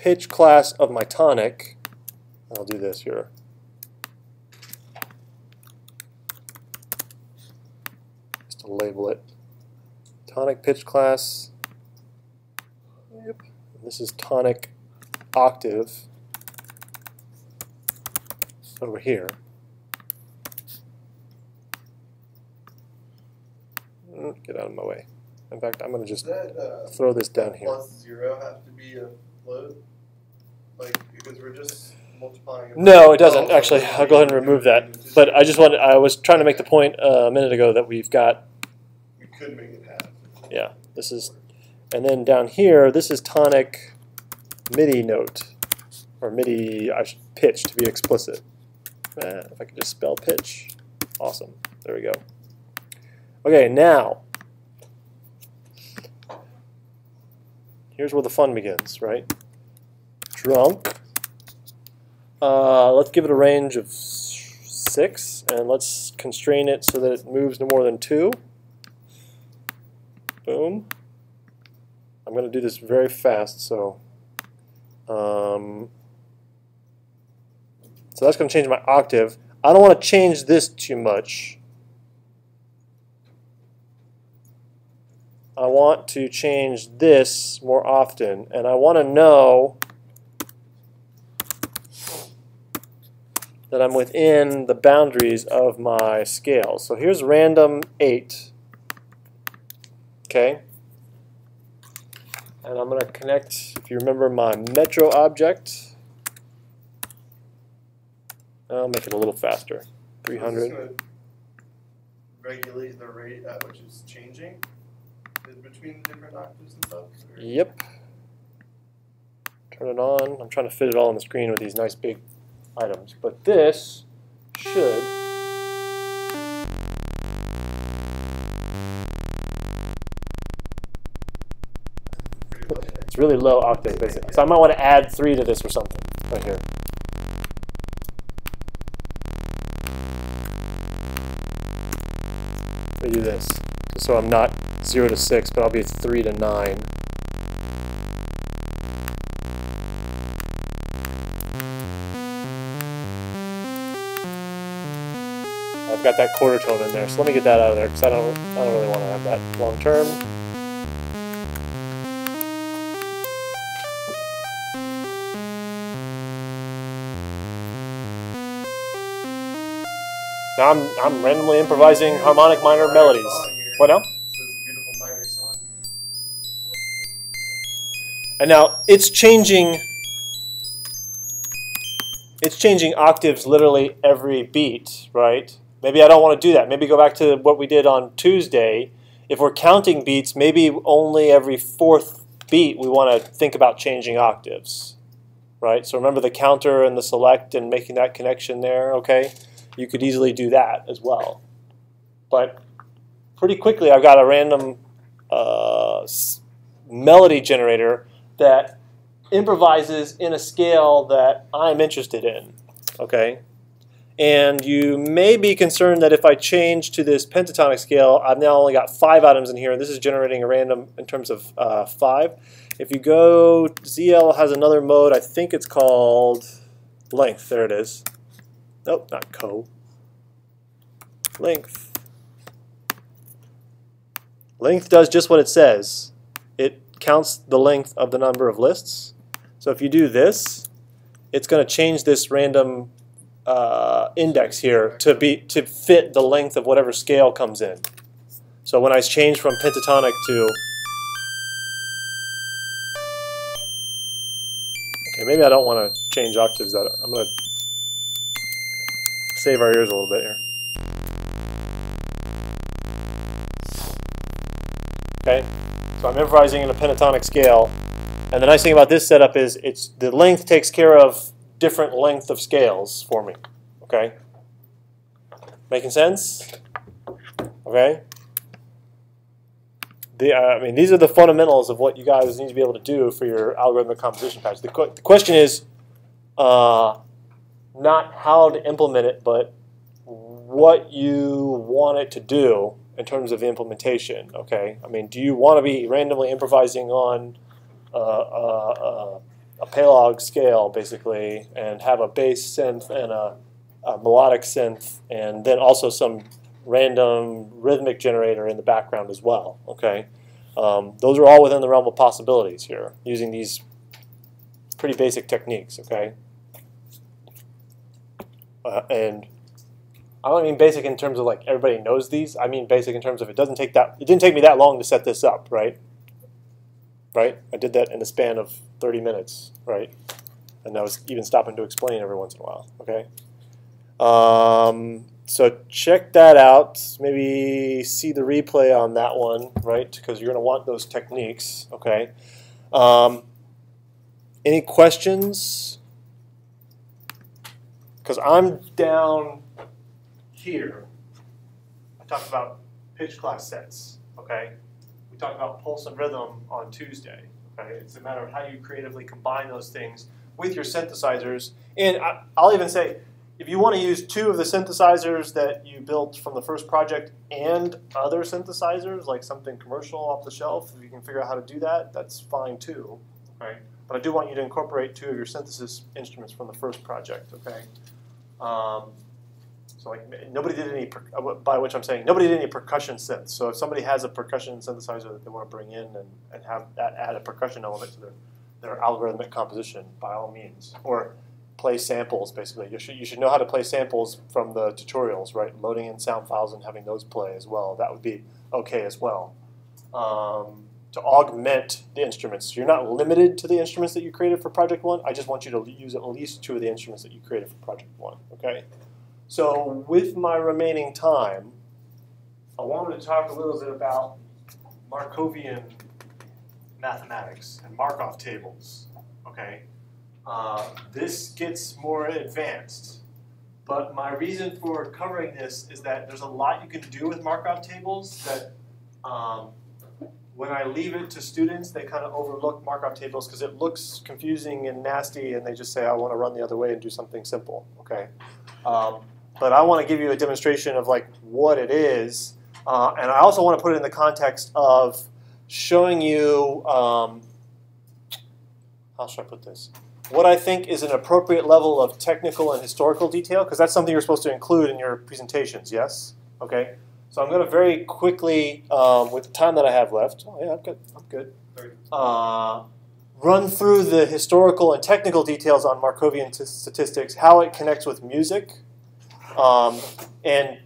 pitch class of my tonic. I'll do this here. Just to label it. Tonic pitch class. Yep. This is tonic octave over here. Mm, Get out of my way. In fact, I'm going to just that uh, throw this down here. plus zero have to be a float? Like because we're just multiplying. it No, it doesn't actually. I'll go ahead and remove that. But I just wanted, I was trying to make the point uh, a minute ago that we've got, we could make it half. yeah, this is, and then down here, this is tonic MIDI note, or MIDI I should, pitch to be explicit. Eh, if I could just spell pitch, awesome. There we go. Okay, now, here's where the fun begins, right? Drunk. Uh, let's give it a range of six, and let's constrain it so that it moves no more than two. Boom. I'm going to do this very fast, so um, so that's going to change my octave. I don't want to change this too much. I want to change this more often, and I want to know that I'm within the boundaries of my scale. So here's random 8. Okay? And I'm going to connect, if you remember my metro object, I'll make it a little faster. 300. it's Regulate the rate at which it's changing in between the different octaves and stuff. Yep. Turn it on. I'm trying to fit it all on the screen with these nice big items. But this should. It's really low octave, basically. So I might want to add three to this or something right here. Me do this. So I'm not zero to six, but I'll be three to nine. Got that quarter tone in there, so let me get that out of there because I don't, I don't really want to have that long term. Now I'm, I'm randomly improvising harmonic minor melodies. What now? And now it's changing. It's changing octaves literally every beat, right? Maybe I don't want to do that. Maybe go back to what we did on Tuesday. If we're counting beats, maybe only every fourth beat we want to think about changing octaves, right? So remember the counter and the select and making that connection there, okay? You could easily do that as well. But pretty quickly, I've got a random uh, melody generator that improvises in a scale that I'm interested in. Okay? And you may be concerned that if I change to this pentatonic scale, I've now only got five items in here, and this is generating a random in terms of uh, five. If you go, ZL has another mode, I think it's called length. There it is. Nope, not co. length. Length does just what it says. It counts the length of the number of lists. So if you do this, it's going to change this random uh, index here to be to fit the length of whatever scale comes in. So when I change from pentatonic to okay, maybe I don't want to change octaves. That I'm going to save our ears a little bit here. Okay, so I'm improvising in a pentatonic scale, and the nice thing about this setup is it's the length takes care of different length of scales for me. Okay, making sense? Okay. The, uh, I mean, these are the fundamentals of what you guys need to be able to do for your algorithmic composition patch. The, qu the question is uh, not how to implement it, but what you want it to do in terms of the implementation. Okay, I mean, do you want to be randomly improvising on uh, uh, uh, a Pelog scale, basically, and have a bass synth and a, a melodic synth, and then also some random rhythmic generator in the background as well. Okay, um, those are all within the realm of possibilities here, using these pretty basic techniques. Okay, uh, and I don't mean basic in terms of like everybody knows these. I mean basic in terms of it doesn't take that. It didn't take me that long to set this up, right? Right? I did that in a span of 30 minutes, right? And I was even stopping to explain every once in a while. Okay. Um, so check that out. Maybe see the replay on that one, right? Because you're going to want those techniques. Okay. Um, any questions? Because I'm down here. I talked about pitch class sets. Okay. We talked about pulse and rhythm on Tuesday. Okay. It's a matter of how you creatively combine those things with your synthesizers. And I, I'll even say if you want to use two of the synthesizers that you built from the first project and other synthesizers, like something commercial off the shelf, if you can figure out how to do that, that's fine too. Okay? But I do want you to incorporate two of your synthesis instruments from the first project. Okay. Um, so like nobody did any, by which I'm saying nobody did any percussion synths. So if somebody has a percussion synthesizer that they want to bring in and, and have that add a percussion element to their, their algorithmic composition, by all means. Or play samples, basically. You should, you should know how to play samples from the tutorials, right? Loading in sound files and having those play as well. That would be okay as well. Um, to augment the instruments. You're not limited to the instruments that you created for Project 1. I just want you to use at least two of the instruments that you created for Project 1, okay? So with my remaining time, I wanted to talk a little bit about Markovian mathematics and Markov tables, okay? Uh, this gets more advanced. But my reason for covering this is that there's a lot you can do with Markov tables that um, when I leave it to students, they kind of overlook Markov tables because it looks confusing and nasty and they just say, I want to run the other way and do something simple, okay? Um, but I want to give you a demonstration of like what it is. Uh, and I also want to put it in the context of showing you, um, how should I put this? What I think is an appropriate level of technical and historical detail, because that's something you're supposed to include in your presentations, yes? Okay, so I'm going to very quickly, um, with the time that I have left, oh yeah, I'm good, I'm good, uh, run through the historical and technical details on Markovian statistics, how it connects with music, um, and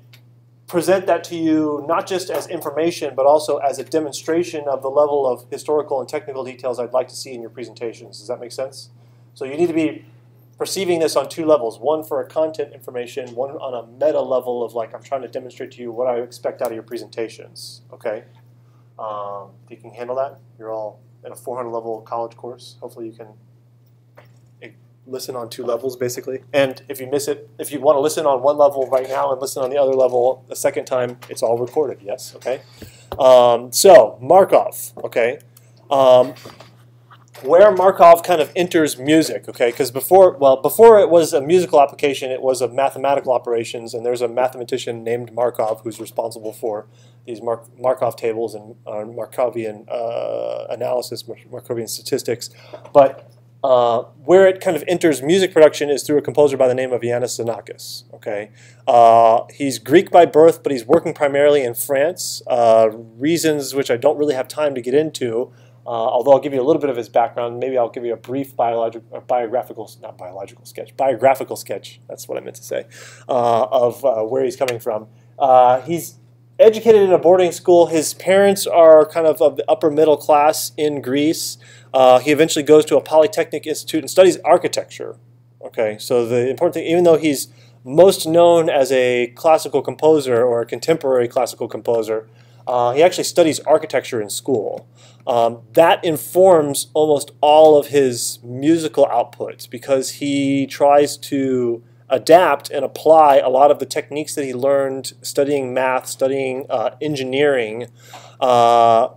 present that to you not just as information, but also as a demonstration of the level of historical and technical details I'd like to see in your presentations. Does that make sense? So you need to be perceiving this on two levels. One for a content information, one on a meta level of like, I'm trying to demonstrate to you what I expect out of your presentations, okay? Um, if you can handle that, you're all in a 400 level college course. Hopefully you can listen on two levels basically. And if you miss it, if you want to listen on one level right now and listen on the other level a second time, it's all recorded. Yes. Okay. Um, so Markov. Okay. Um, where Markov kind of enters music, okay? Because before, well, before it was a musical application, it was a mathematical operations, and there's a mathematician named Markov who's responsible for these Mark Markov tables and uh, Markovian uh, analysis, Markovian statistics. But Uh, where it kind of enters music production is through a composer by the name of Iannis Xenakis. Okay, uh, he's Greek by birth, but he's working primarily in France. Uh, reasons which I don't really have time to get into. Uh, although I'll give you a little bit of his background. Maybe I'll give you a brief biological, biographical, not biological sketch, biographical sketch. That's what I meant to say uh, of uh, where he's coming from. he's educated in a boarding school. His parents are kind of of the upper middle class in Greece. Uh, he eventually goes to a polytechnic institute and studies architecture. Okay, so the important thing, even though he's most known as a classical composer or a contemporary classical composer, uh, he actually studies architecture in school. Um, that informs almost all of his musical outputs because he tries to adapt and apply a lot of the techniques that he learned studying math, studying uh, engineering, uh,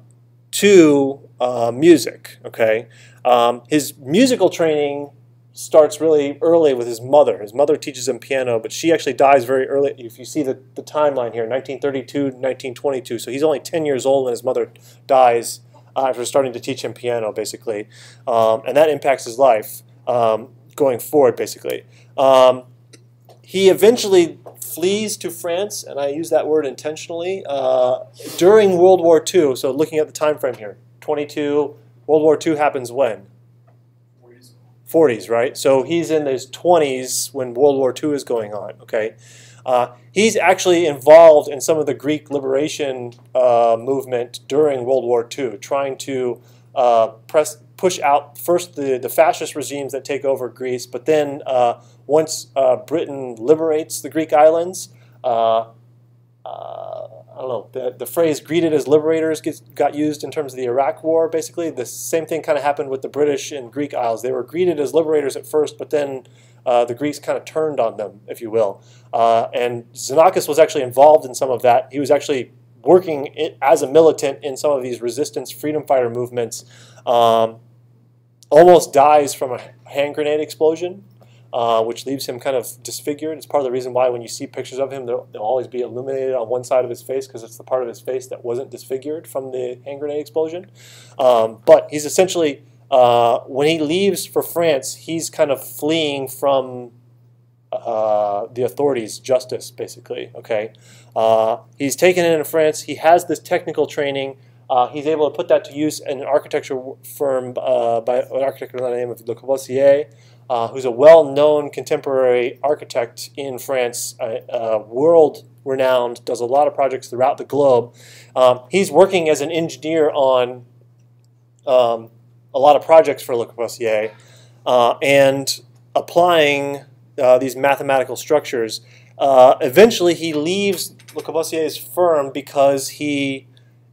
to uh, music. Okay, um, his musical training starts really early with his mother. His mother teaches him piano, but she actually dies very early. If you see the, the timeline here, 1932 1922, so he's only 10 years old when his mother dies uh, after starting to teach him piano, basically, um, and that impacts his life um, going forward, basically. Um, he eventually flees to France, and I use that word intentionally, uh, during World War II. So looking at the time frame here, 22, World War II happens when? 40s. 40s, right? So he's in his 20s when World War II is going on, okay? Uh, he's actually involved in some of the Greek liberation uh, movement during World War II, trying to uh, press, push out first the, the fascist regimes that take over Greece, but then uh, once uh, Britain liberates the Greek islands, uh, uh, I don't know, the, the phrase greeted as liberators gets, got used in terms of the Iraq War, basically. The same thing kind of happened with the British and Greek Isles. They were greeted as liberators at first, but then uh, the Greeks kind of turned on them, if you will. Uh, and Xenakis was actually involved in some of that. He was actually working as a militant in some of these resistance freedom fighter movements. Um, almost dies from a hand grenade explosion uh, which leaves him kind of disfigured. It's part of the reason why when you see pictures of him, they'll, they'll always be illuminated on one side of his face because it's the part of his face that wasn't disfigured from the hand grenade explosion. Um, but he's essentially, uh, when he leaves for France, he's kind of fleeing from uh, the authorities, justice, basically. Okay, uh, he's taken in France. He has this technical training. Uh, he's able to put that to use in an architecture firm uh, by an architect by the name of Le Corbusier uh, who's a well-known contemporary architect in France, uh, world-renowned, does a lot of projects throughout the globe. Um, he's working as an engineer on um, a lot of projects for Le Corbusier uh, and applying uh, these mathematical structures. Uh, eventually, he leaves Le Corbusier's firm because he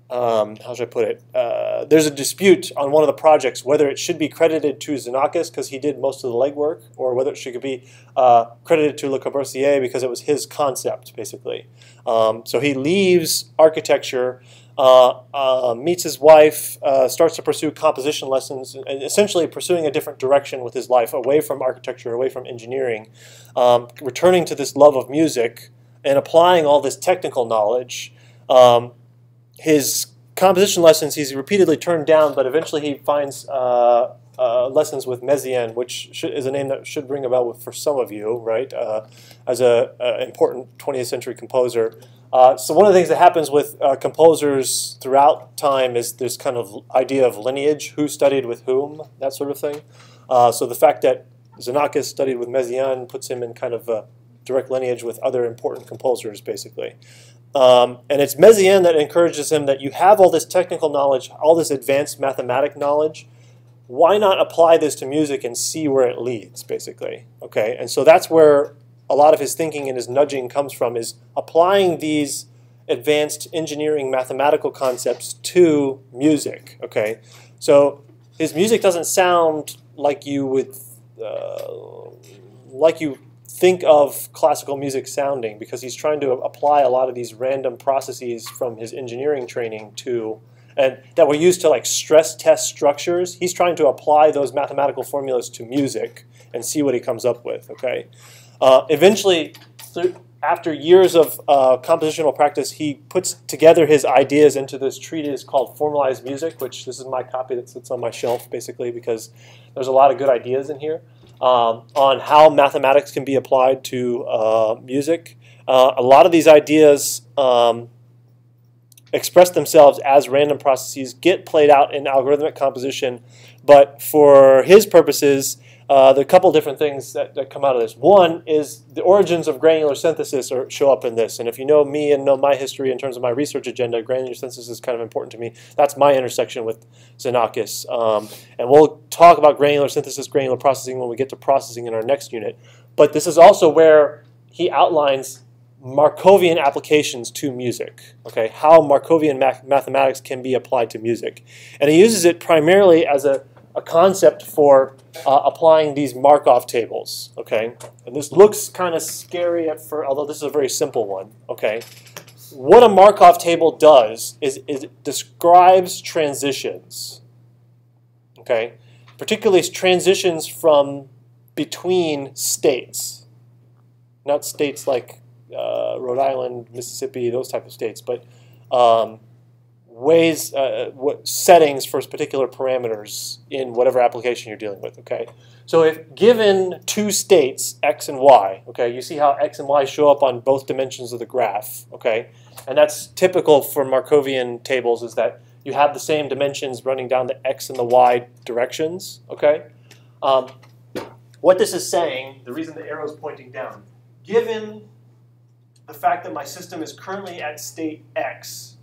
um, how should I put it? Uh, there's a dispute on one of the projects whether it should be credited to Xenakis because he did most of the legwork, or whether it should be uh, credited to Le Corbusier because it was his concept, basically. Um, so he leaves architecture, uh, uh meets his wife, uh, starts to pursue composition lessons, and essentially pursuing a different direction with his life, away from architecture, away from engineering, um, returning to this love of music and applying all this technical knowledge. Um, his composition lessons he's repeatedly turned down, but eventually he finds uh, uh, lessons with Messiaen, which should, is a name that should ring a bell for some of you, right? Uh, as an important 20th century composer. Uh, so one of the things that happens with uh, composers throughout time is this kind of idea of lineage, who studied with whom, that sort of thing. Uh, so the fact that Xenakis studied with Messiaen puts him in kind of a direct lineage with other important composers, basically. Um, and it's Messiaen that encourages him that you have all this technical knowledge, all this advanced mathematic knowledge. Why not apply this to music and see where it leads, basically? Okay, and so that's where a lot of his thinking and his nudging comes from, is applying these advanced engineering mathematical concepts to music. Okay, so his music doesn't sound like you would, uh, like you think of classical music sounding because he's trying to apply a lot of these random processes from his engineering training to and that were used to like stress test structures. He's trying to apply those mathematical formulas to music and see what he comes up with okay? Uh, eventually after years of uh, compositional practice, he puts together his ideas into this treatise called Formalized Music, which this is my copy that sits on my shelf, basically, because there's a lot of good ideas in here um, on how mathematics can be applied to uh, music. Uh, a lot of these ideas um, express themselves as random processes, get played out in algorithmic composition, but for his purposes, uh, there are a couple different things that, that come out of this. One is the origins of granular synthesis are, show up in this. And if you know me and know my history in terms of my research agenda, granular synthesis is kind of important to me. That's my intersection with Xenakis. Um, and we'll talk about granular synthesis, granular processing when we get to processing in our next unit. But this is also where he outlines Markovian applications to music. Okay, how Markovian math mathematics can be applied to music, and he uses it primarily as a, a concept for uh, applying these Markov tables. Okay, and this looks kind of scary at first, although this is a very simple one. Okay, what a Markov table does is, is it describes transitions. Okay, particularly transitions from between states, not states like uh, Rhode Island, Mississippi, those type of states, but um, ways, uh, what settings for particular parameters in whatever application you're dealing with. Okay, so if given two states x and y, okay, you see how x and y show up on both dimensions of the graph. Okay, and that's typical for Markovian tables is that you have the same dimensions running down the x and the y directions. Okay. Um, what this is saying, the reason the arrow is pointing down, given the fact that my system is currently at state x,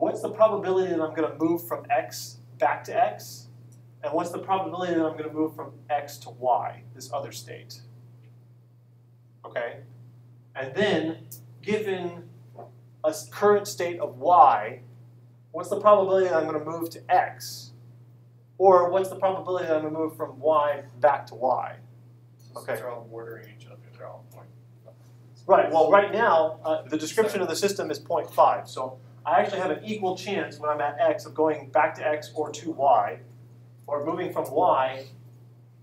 what's the probability that I'm going to move from x back to x? And what's the probability that I'm going to move from x to y, this other state? Okay? And then, given a current state of y, what's the probability that I'm going to move to x? Or what's the probability that I'm going to move from y back to y? Okay. They're all bordering each other. They're all point. Right, well, right now, uh, the description of the system is 0.5. So I actually have an equal chance when I'm at x of going back to x or to y, or moving from y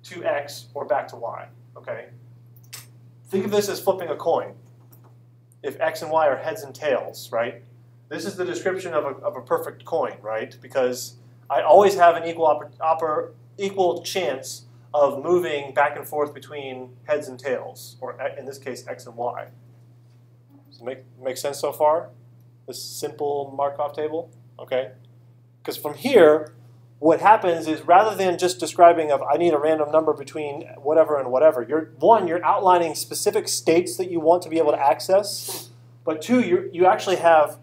to x or back to y. Okay? Think of this as flipping a coin. If x and y are heads and tails, right? This is the description of a, of a perfect coin, right? Because I always have an equal, equal chance of moving back and forth between heads and tails, or in this case, x and y. Does it make, make sense so far? This simple Markov table? Okay? Because from here, what happens is rather than just describing of I need a random number between whatever and whatever, you're one, you're outlining specific states that you want to be able to access, but two, you you actually have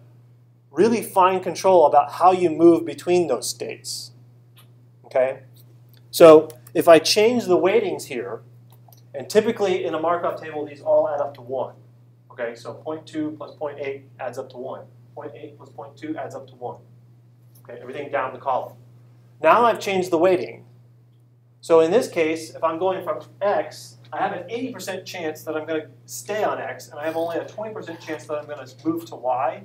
really fine control about how you move between those states. Okay? So if I change the weightings here, and typically in a Markov table, these all add up to 1. Okay, so 0.2 plus 0.8 adds up to 1. 0.8 plus 0.2 adds up to 1. Okay, everything down the column. Now I've changed the weighting. So in this case, if I'm going from x, I have an 80% chance that I'm going to stay on x, and I have only a 20% chance that I'm going to move to y.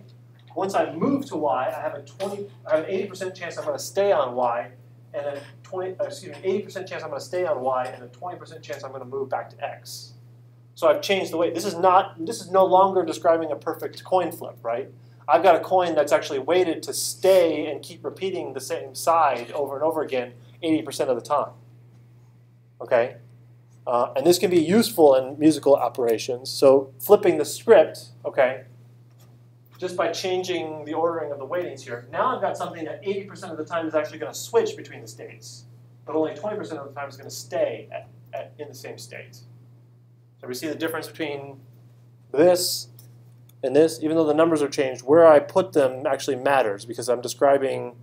Once I move to y, I have a 20, I have an 80% chance I'm going to stay on y, and a 20, uh, excuse me, 80% chance I'm going to stay on y, and a 20% chance I'm going to move back to x. So I've changed the weight. This is not. This is no longer describing a perfect coin flip, right? I've got a coin that's actually weighted to stay and keep repeating the same side over and over again 80% of the time. Okay? Uh, and this can be useful in musical operations. So flipping the script, okay, just by changing the ordering of the weightings here, now I've got something that 80% of the time is actually going to switch between the states, but only 20% of the time is going to stay at, at, in the same state. So we see the difference between this and this, even though the numbers are changed, where I put them actually matters because I'm describing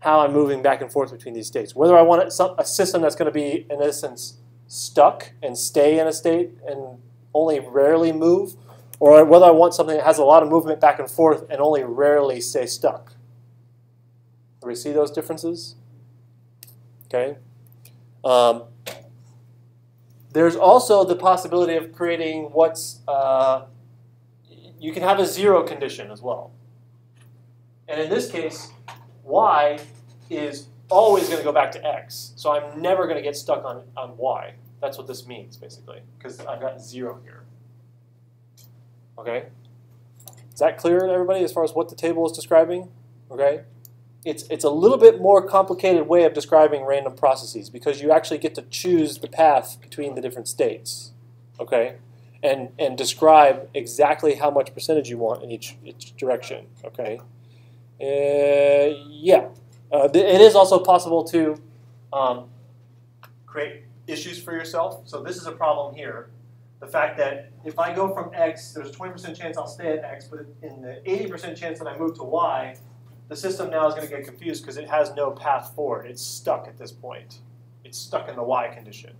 how I'm moving back and forth between these states. Whether I want a system that's going to be, in essence, stuck and stay in a state and only rarely move, or whether I want something that has a lot of movement back and forth and only rarely stay stuck. Do we see those differences? Okay. Um, there's also the possibility of creating what's, uh, you can have a zero condition as well. And in this case, y is always going to go back to x. So I'm never going to get stuck on, on y. That's what this means, basically, because I've got zero here. Okay? Is that clear to everybody as far as what the table is describing? Okay? It's, it's a little bit more complicated way of describing random processes because you actually get to choose the path between the different states. Okay? And, and describe exactly how much percentage you want in each, each direction. Okay? Uh, yeah. Uh, it is also possible to um, create issues for yourself. So this is a problem here. The fact that if I go from X, there's a 20% chance I'll stay at X, but in the 80% chance that I move to Y, the system now is going to get confused because it has no path forward. It's stuck at this point. It's stuck in the Y condition.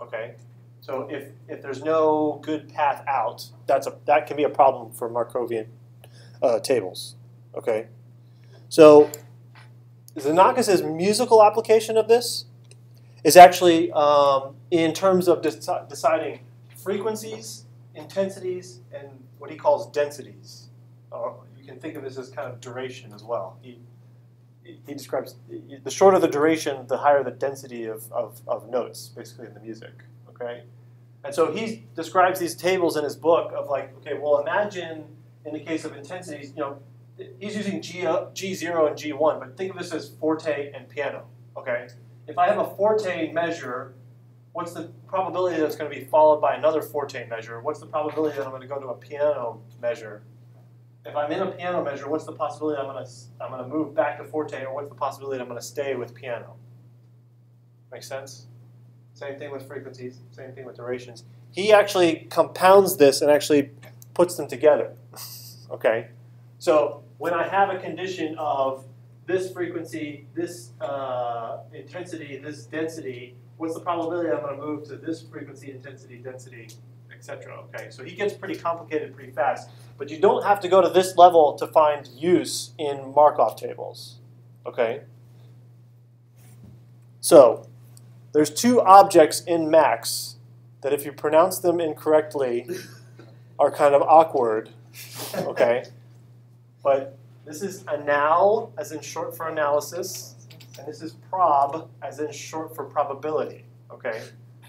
Okay? So if, if there's no good path out, that's a, that can be a problem for Markovian uh, tables. Okay? So Xenakis' musical application of this is actually um, in terms of deci- deciding frequencies, intensities, and what he calls densities. You can think of this as kind of duration as well. He, he describes the shorter the duration, the higher the density of, of, of notes, basically in the music. Okay, and so he describes these tables in his book of like, okay, well, imagine in the case of intensities, you know, he's using G G zero and G one, but think of this as forte and piano. Okay, if I have a forte measure, what's the probability that it's going to be followed by another forte measure? What's the probability that I'm going to go to a piano measure? If I'm in a piano measure, what's the possibility I'm going to I'm going to move back to forte, or what's the possibility I'm going to stay with piano? Make sense? Same thing with frequencies. Same thing with durations. He actually compounds this and actually puts them together. *laughs* okay, so when I have a condition of this frequency, this uh, intensity, this density, what's the probability I'm going to move to this frequency, intensity, density, etc. Okay, so he gets pretty complicated pretty fast, but you don't have to go to this level to find use in Markov tables. Okay, so there's two objects in Max that if you pronounce them incorrectly *laughs* are kind of awkward. Okay, but this is anal, as in short for analysis, and this is prob, as in short for probability. Okay,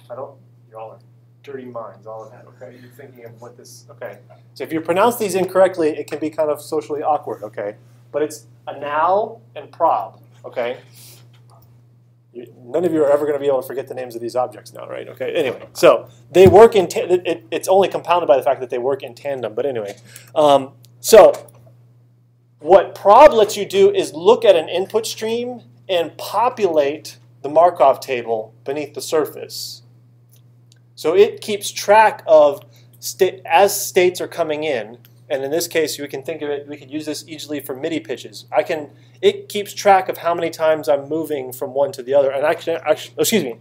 I don't. You all are dirty minds, all of that. Okay, you're thinking of what this. Okay, so if you pronounce these incorrectly, it can be kind of socially awkward. Okay, but it's anal and prob. Okay. You, none of you are ever going to be able to forget the names of these objects now, right? Okay. Anyway, so they work in. Ta- it, it, it's only compounded by the fact that they work in tandem. But anyway, um, so what prob lets you do is look at an input stream and populate the Markov table beneath the surface. So it keeps track of sta- as states are coming in, and in this case, we can think of it. We could use this easily for MIDI pitches. I can. It keeps track of how many times I'm moving from one to the other. And actually, actually excuse me.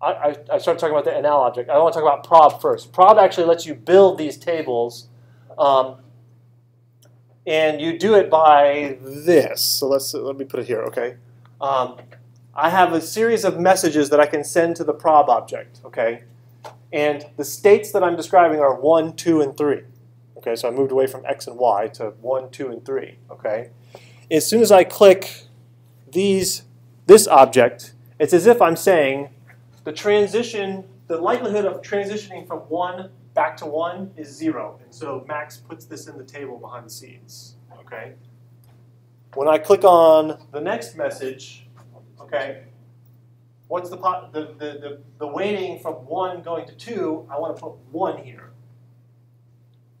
I, I, I started talking about the NL object. I want to talk about prob first. Prob actually lets you build these tables. Um, and you do it by this. So let's let me put it here. Okay, um, I have a series of messages that I can send to the prob object. Okay, and the states that I'm describing are one, two, and three. Okay, so I moved away from x and y to one, two, and three. Okay, as soon as I click these this object, it's as if I'm saying the transition, the likelihood of transitioning from one back to one is zero. And so Max puts this in the table behind the scenes. Okay. When I click on the next message, okay, what's the, the, the, the, the weighting from one going to two? I want to put one here.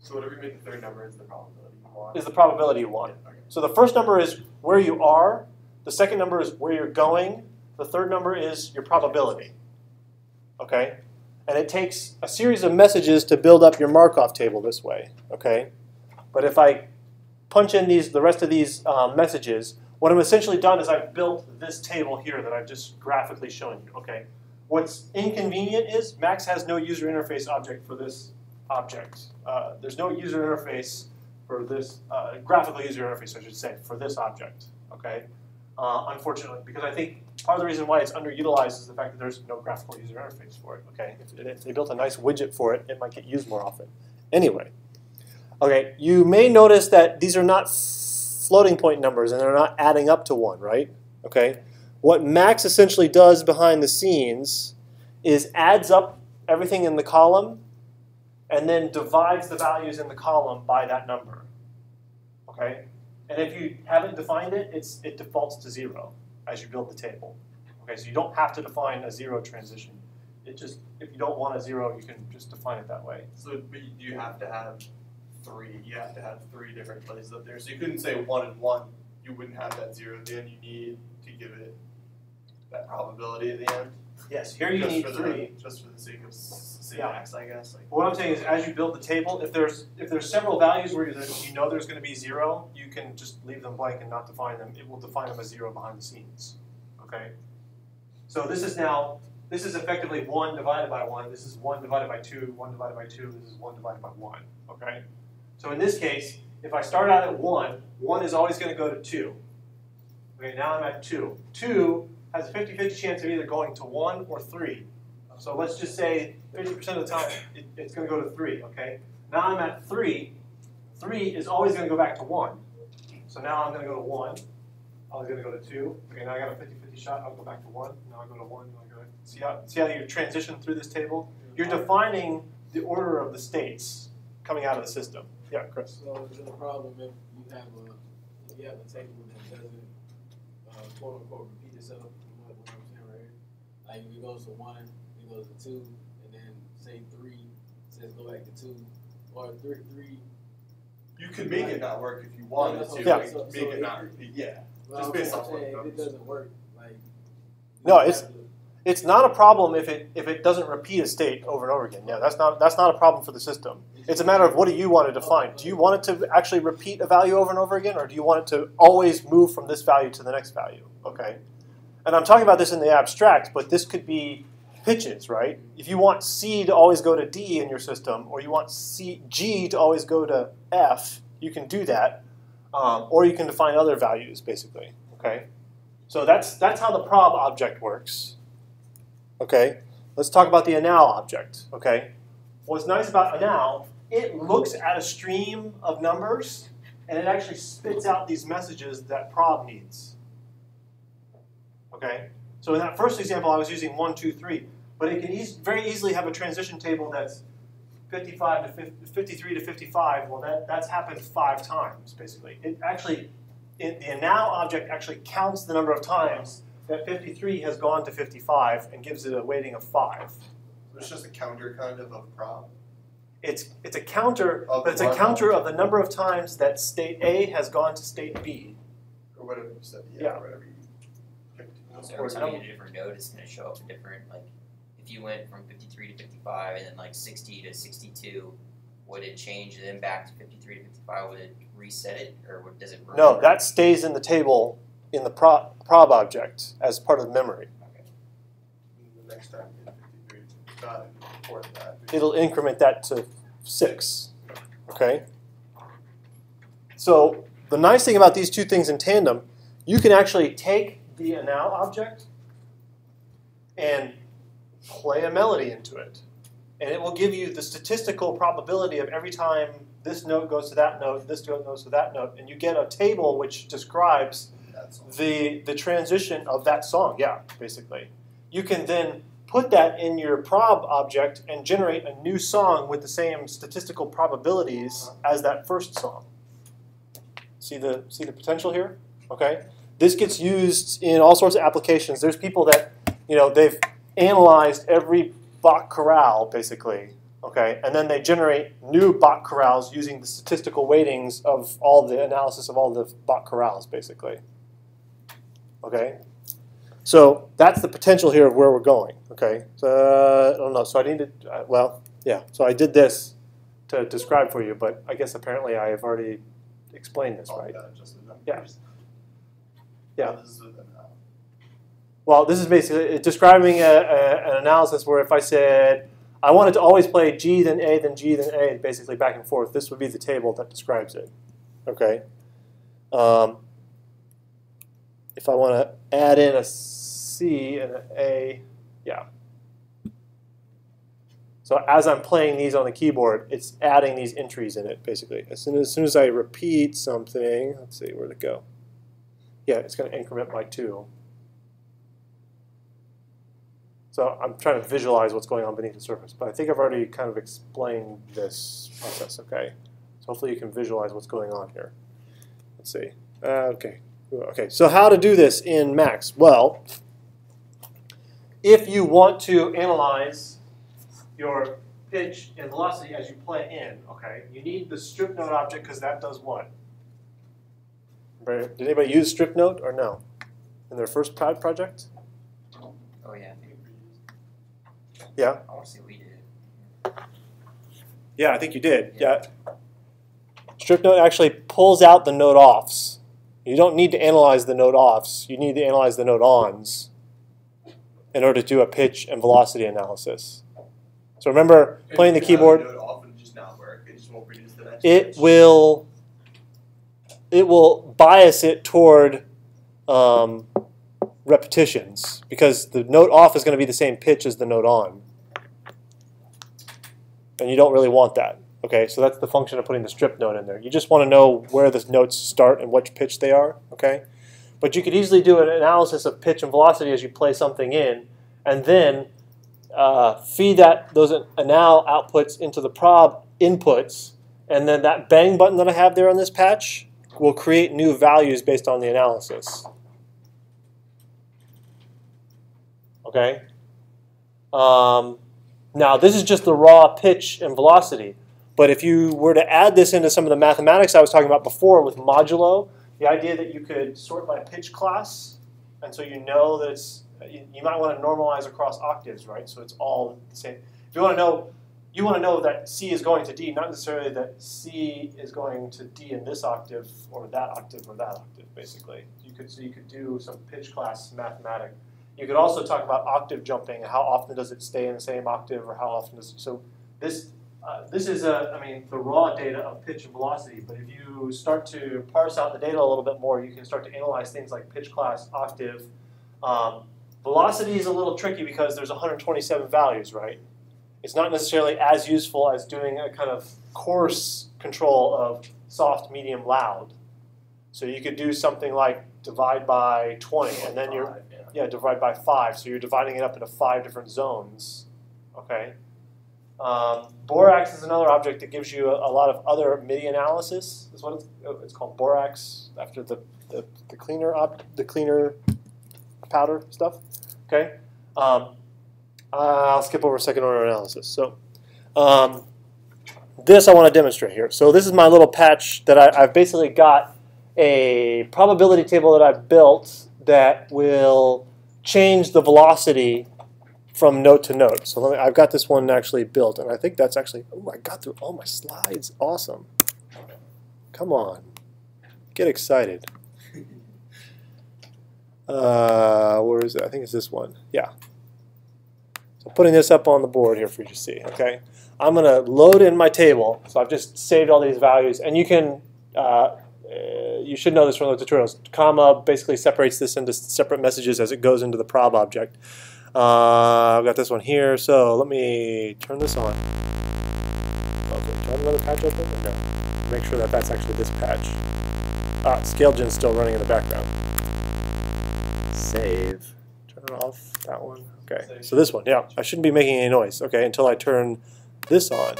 So whatever you make the third number is the probability you want. Is the probability you want. Okay. So the first number is where you are. The second number is where you're going. The third number is your probability. Okay? And it takes a series of messages to build up your Markov table this way. Okay? But if I punch in these, the rest of these um, messages, what I've essentially done is I've built this table here that I've just graphically shown you. Okay? What's inconvenient is Max has no user interface object for this object. Uh, there's no user interface for this uh, graphical user interface, I should say, for this object. Okay, uh, unfortunately, because I think part of the reason why it's underutilized is the fact that there's no graphical user interface for it. Okay, if, if they built a nice widget for it, it might get used more often. Anyway, okay, you may notice that these are not floating point numbers and they're not adding up to one, right? Okay, what Max essentially does behind the scenes is adds up everything in the column and then divides the values in the column by that number. Okay? And if you haven't defined it, it's, it defaults to zero as you build the table. Okay, so you don't have to define a zero transition. It just, if you don't want a zero, you can just define it that way. So, but you do have to have three. You have to have three different places up there. So you couldn't say one and one. You wouldn't have that zero at the end. You need to give it that probability at the end. Yes, here you just need for three. The, just for the sake of s- Yeah. I guess. Like, What I'm saying is, as you build the table, if there's if there's several values where you you know there's going to be zero, you can just leave them blank and not define them. It will define them as zero behind the scenes. Okay. So this is now this is effectively one divided by one. This is one divided by two. One divided by two. This is one divided by one. Okay. So in this case, if I start out at one, one is always going to go to two. Okay. Now I'm at two. Two has a 50-50 chance of either going to one or three. So let's just say 50% of the time it, it's going to go to 3, okay? Now I'm at 3. 3 is always going to go back to 1. So now I'm going to go to 1. I was going to go to 2. Okay, now I got a 50-50 shot. I'll go back to 1. Now I go to 1. Now I go to, see, how, see how you transition through this table? You're defining the order of the states coming out of the system. Yeah, Chris. So is it a problem if you have a, if you have a table that doesn't, uh, quote unquote, repeat itself, you know what I'm saying right here? Like if it goes to one, it goes to two, and then say three, says go back to two, or three, three. you could make it not work if you wanted that's to. Yeah. Like. So- make so it if- not repeat. Yeah. well, Just I'm based saying, off what If it comes. doesn't work, like. No, you it's- have to- It's not a problem if it if it doesn't repeat a state over and over again. Yeah, that's not that's not a problem for the system. It's a matter of what do you want to define. Do you want it to actually repeat a value over and over again, or do you want it to always move from this value to the next value? Okay. And I'm talking about this in the abstract, but this could be pitches, right? If you want C to always go to D in your system, or you want C G to always go to F, you can do that, um, or you can define other values, basically. Okay. So that's that's how the prob object works. Okay, let's talk about the anal object. Okay, what's nice about anal, it looks at a stream of numbers and it actually spits out these messages that prob needs. Okay, so in that first example, I was using one, two, three, but it can eas- very easily have a transition table that's 55 to 50, 53 to 55. Well, that, that's happened five times basically. It actually, it, the anal object actually counts the number of times that 53 has gone to 55 and gives it a weighting of 5. So it's just a counter kind of of prob. It's, it's a counter, Of but it's a counter of the number of times that state A has gone to state B. Or whatever you said. Yeah. Yeah. Whatever you picked. So every time you number- a different node, it's going to show up a different, like, if you went from 53 to 55 and then like 60 to 62, would it change and then back to 53 to 55? Would it reset it or would, does it No, that stays in the table in the prob, prob object as part of memory. Okay. And the next time you hit 53, 55, and report that. It'll increment that to 6. Okay? So the nice thing about these two things in tandem, you can actually take the anal object and play a melody into it. And it will give you the statistical probability of every time this note goes to that note, this note goes to that note, and you get a table which describes. The the transition of that song. Yeah, basically, you can then put that in your prob object and generate a new song with the same statistical probabilities as that first song. See the see the potential here? Okay, this gets used in all sorts of applications. There's people that you know they've analyzed every Bach chorale basically. Okay, and then they generate new Bach chorales using the statistical weightings of all the analysis of all the Bach chorales, basically. Okay, so that's the potential here of where we're going. Okay, so uh, I don't know. So I need to. Uh, well, yeah. So I did this to describe for you, but I guess apparently I have already explained this, right? just. Yeah. Yeah. Oh, this is with an L. Well, this is basically describing a, a, an analysis where if I said I wanted to always play G then A then G then A, basically back and forth, this would be the table that describes it. Okay. Um, if I want to add in a C and an A, yeah. So as I'm playing these on the keyboard, it's adding these entries in it, basically. As soon as, as, soon as I repeat something, let's see, where'd it go? Yeah, it's going to increment by two. So I'm trying to visualize what's going on beneath the surface, but I think I've already kind of explained this process, okay? So hopefully you can visualize what's going on here. Let's see. Uh, okay. Okay, so how to do this in Max? Well, if you want to analyze your pitch and velocity as you play in, okay, you need the strip note object because that does what? Did anybody use strip note or no? In their first prod project? Oh yeah, Yeah. I want to say we did. Yeah, I think you did. Yeah. Strip note actually pulls out the note offs. You don't need to analyze the note offs. You need to analyze the note ons in order to do a pitch and velocity analysis. So remember playing the If you have keyboard. a note off and just not work, it won't produce the next it will it will bias it toward um, repetitions because the note off is going to be the same pitch as the note on and you don't really want that okay so that's the function of putting the strip note in there you just want to know where the notes start and which pitch they are okay but you could easily do an analysis of pitch and velocity as you play something in and then uh, feed that those anal outputs into the prob inputs and then that bang button that I have there on this patch will create new values based on the analysis. Okay? Um, now, this is just the raw pitch and velocity. But if you were to add this into some of the mathematics I was talking about before with modulo, the idea that you could sort by pitch class, and so you know that it's, you, might want to normalize across octaves, right? So it's all the same. If you want to know you want to know that C is going to D, not necessarily that C is going to D in this octave or that octave or that octave, basically. You could so you could do some pitch class mathematics. You could also talk about octave jumping. How often does it stay in the same octave, or how often does it, so this uh, this is a I mean the raw data of pitch and velocity. But if you start to parse out the data a little bit more, you can start to analyze things like pitch class, octave. Um, velocity is a little tricky because there's 127 values, right? it's not necessarily as useful as doing a kind of coarse control of soft, medium, loud. So you could do something like divide by 20, and then you're yeah. yeah divide by five. So you're dividing it up into five different zones. Okay. Um, Borax is another object that gives you a, a lot of other MIDI analysis. Is what it's, it's called. Borax after the the, the cleaner the cleaner powder stuff. Okay. Um, I'll skip over second order analysis. So um, this I want to demonstrate here. So this is my little patch that I, I've basically got a probability table that I've built that will change the velocity from note to note. So let me, I've got this one actually built, and I think that's actually, oh, I got through all my slides. Awesome. Come on. Get excited. *laughs* Uh, where is it? I think it's this one. Yeah. So putting this up on the board here for you to see, okay? I'm going to load in my table. So I've just saved all these values. And you can, uh, uh, you should know this from the tutorials. Comma basically separates this into separate messages as it goes into the prob object. Uh, I've got this one here. So let me turn this on. Okay, do I have another patch open? No? Make sure that that's actually this patch. Ah, ScaleGen's still running in the background. Save. Turn it off. That one. Okay. So this one, yeah. I shouldn't be making any noise. Okay, until I turn this on.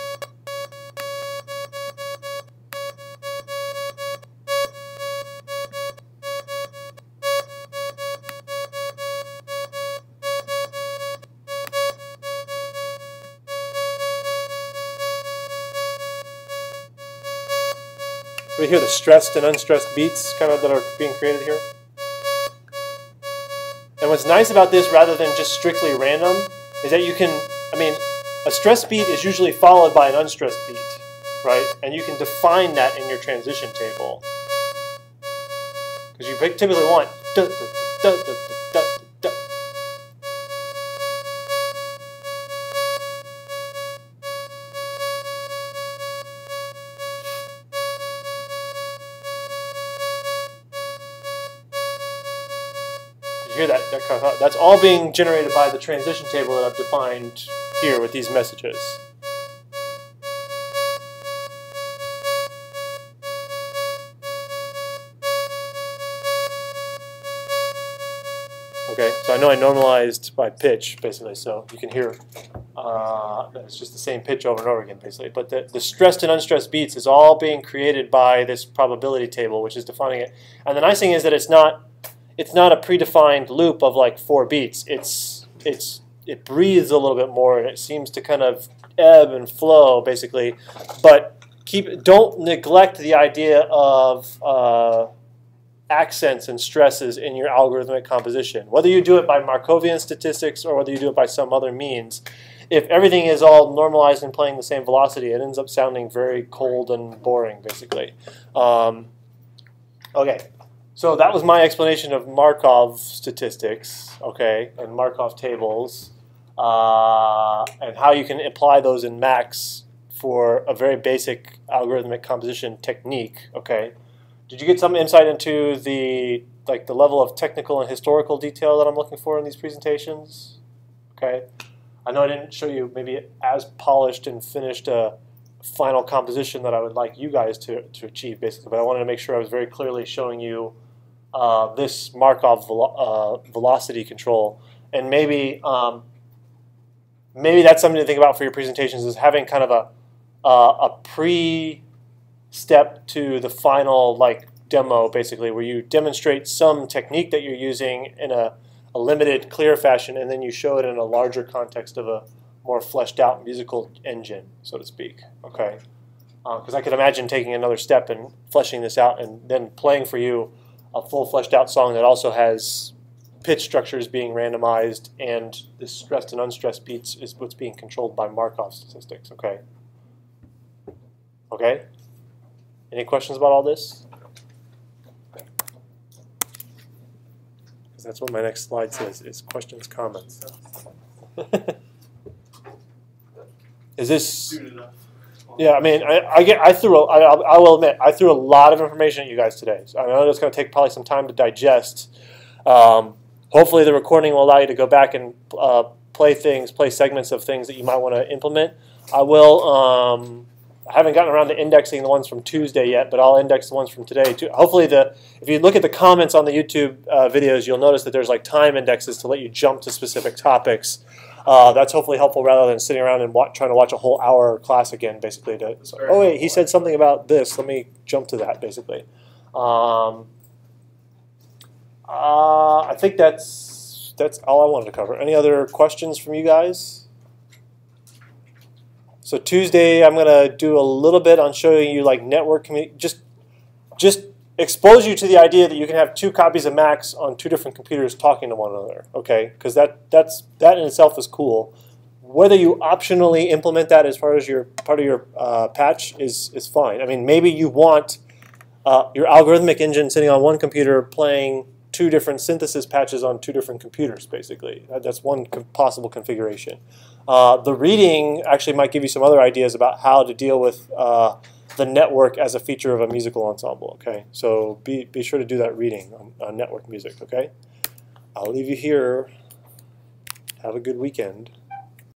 We hear the stressed and unstressed beats kind of that are being created here. And what's nice about this, rather than just strictly random, is that you can, I mean, a stressed beat is usually followed by an unstressed beat, right? And you can define that in your transition table. Because you typically want. That's all being generated by the transition table that I've defined here with these messages. Okay, so I know I normalized by pitch basically, so you can hear uh, it's just the same pitch over and over again basically. But the, the stressed and unstressed beats is all being created by this probability table, which is defining it. And the nice thing is that it's not it's not a predefined loop of like four beats. It's it's it breathes a little bit more and it seems to kind of ebb and flow basically. But keep don't neglect the idea of uh, accents and stresses in your algorithmic composition. Whether you do it by Markovian statistics or whether you do it by some other means, if everything is all normalized and playing the same velocity, it ends up sounding very cold and boring, basically. Um, okay, so that was my explanation of Markov statistics, okay, and Markov tables, uh, and how you can apply those in Max for a very basic algorithmic composition technique, okay. Did you get some insight into the like the level of technical and historical detail that I'm looking for in these presentations? Okay. I know I didn't show you maybe as polished and finished a final composition that I would like you guys to, to achieve, basically, but I wanted to make sure I was very clearly showing you uh, this Markov velo uh, velocity control. And maybe um, maybe that's something to think about for your presentations is having kind of a, uh, a pre step to the final like demo basically where you demonstrate some technique that you're using in a, a limited clear fashion and then you show it in a larger context of a more fleshed out musical engine so to speak okay because uh, I could imagine taking another step and fleshing this out and then playing for you a full fleshed out song that also has pitch structures being randomized and the stressed and unstressed beats is what's being controlled by Markov statistics okay okay any questions about all this? Because that's what my next slide says, is questions, comments. *laughs* is this. Yeah, I mean, I, I get, I threw, a, I, I will admit, I threw a lot of information at you guys today. So I know it's going to take probably some time to digest. Um, hopefully the recording will allow you to go back and uh, play things, play segments of things that you might want to implement. I will um, I haven't gotten around to indexing the ones from Tuesday yet, but I'll index the ones from today too. Hopefully, the if you look at the comments on the YouTube uh, videos, you'll notice that there's like time indexes to let you jump to specific topics. Uh, that's hopefully helpful rather than sitting around and trying to watch a whole hour class again, basically. To, so, oh wait, he said something about this. Let me jump to that, basically. Um, uh, I think that's that's all I wanted to cover. Any other questions from you guys? So Tuesday, I'm gonna do a little bit on showing you like network. Just, just expose you to the idea that you can have two copies of Max on two different computers talking to one another. Okay, because that that's that in itself is cool. Whether you optionally implement that as far as your part of your uh, patch is is fine. I mean, maybe you want uh, your algorithmic engine sitting on one computer playing two different synthesis patches on two different computers, basically. That's one possible configuration. Uh, the reading actually might give you some other ideas about how to deal with uh, the network as a feature of a musical ensemble, okay? So be, be sure to do that reading on, on network music, okay? I'll leave you here. Have a good weekend.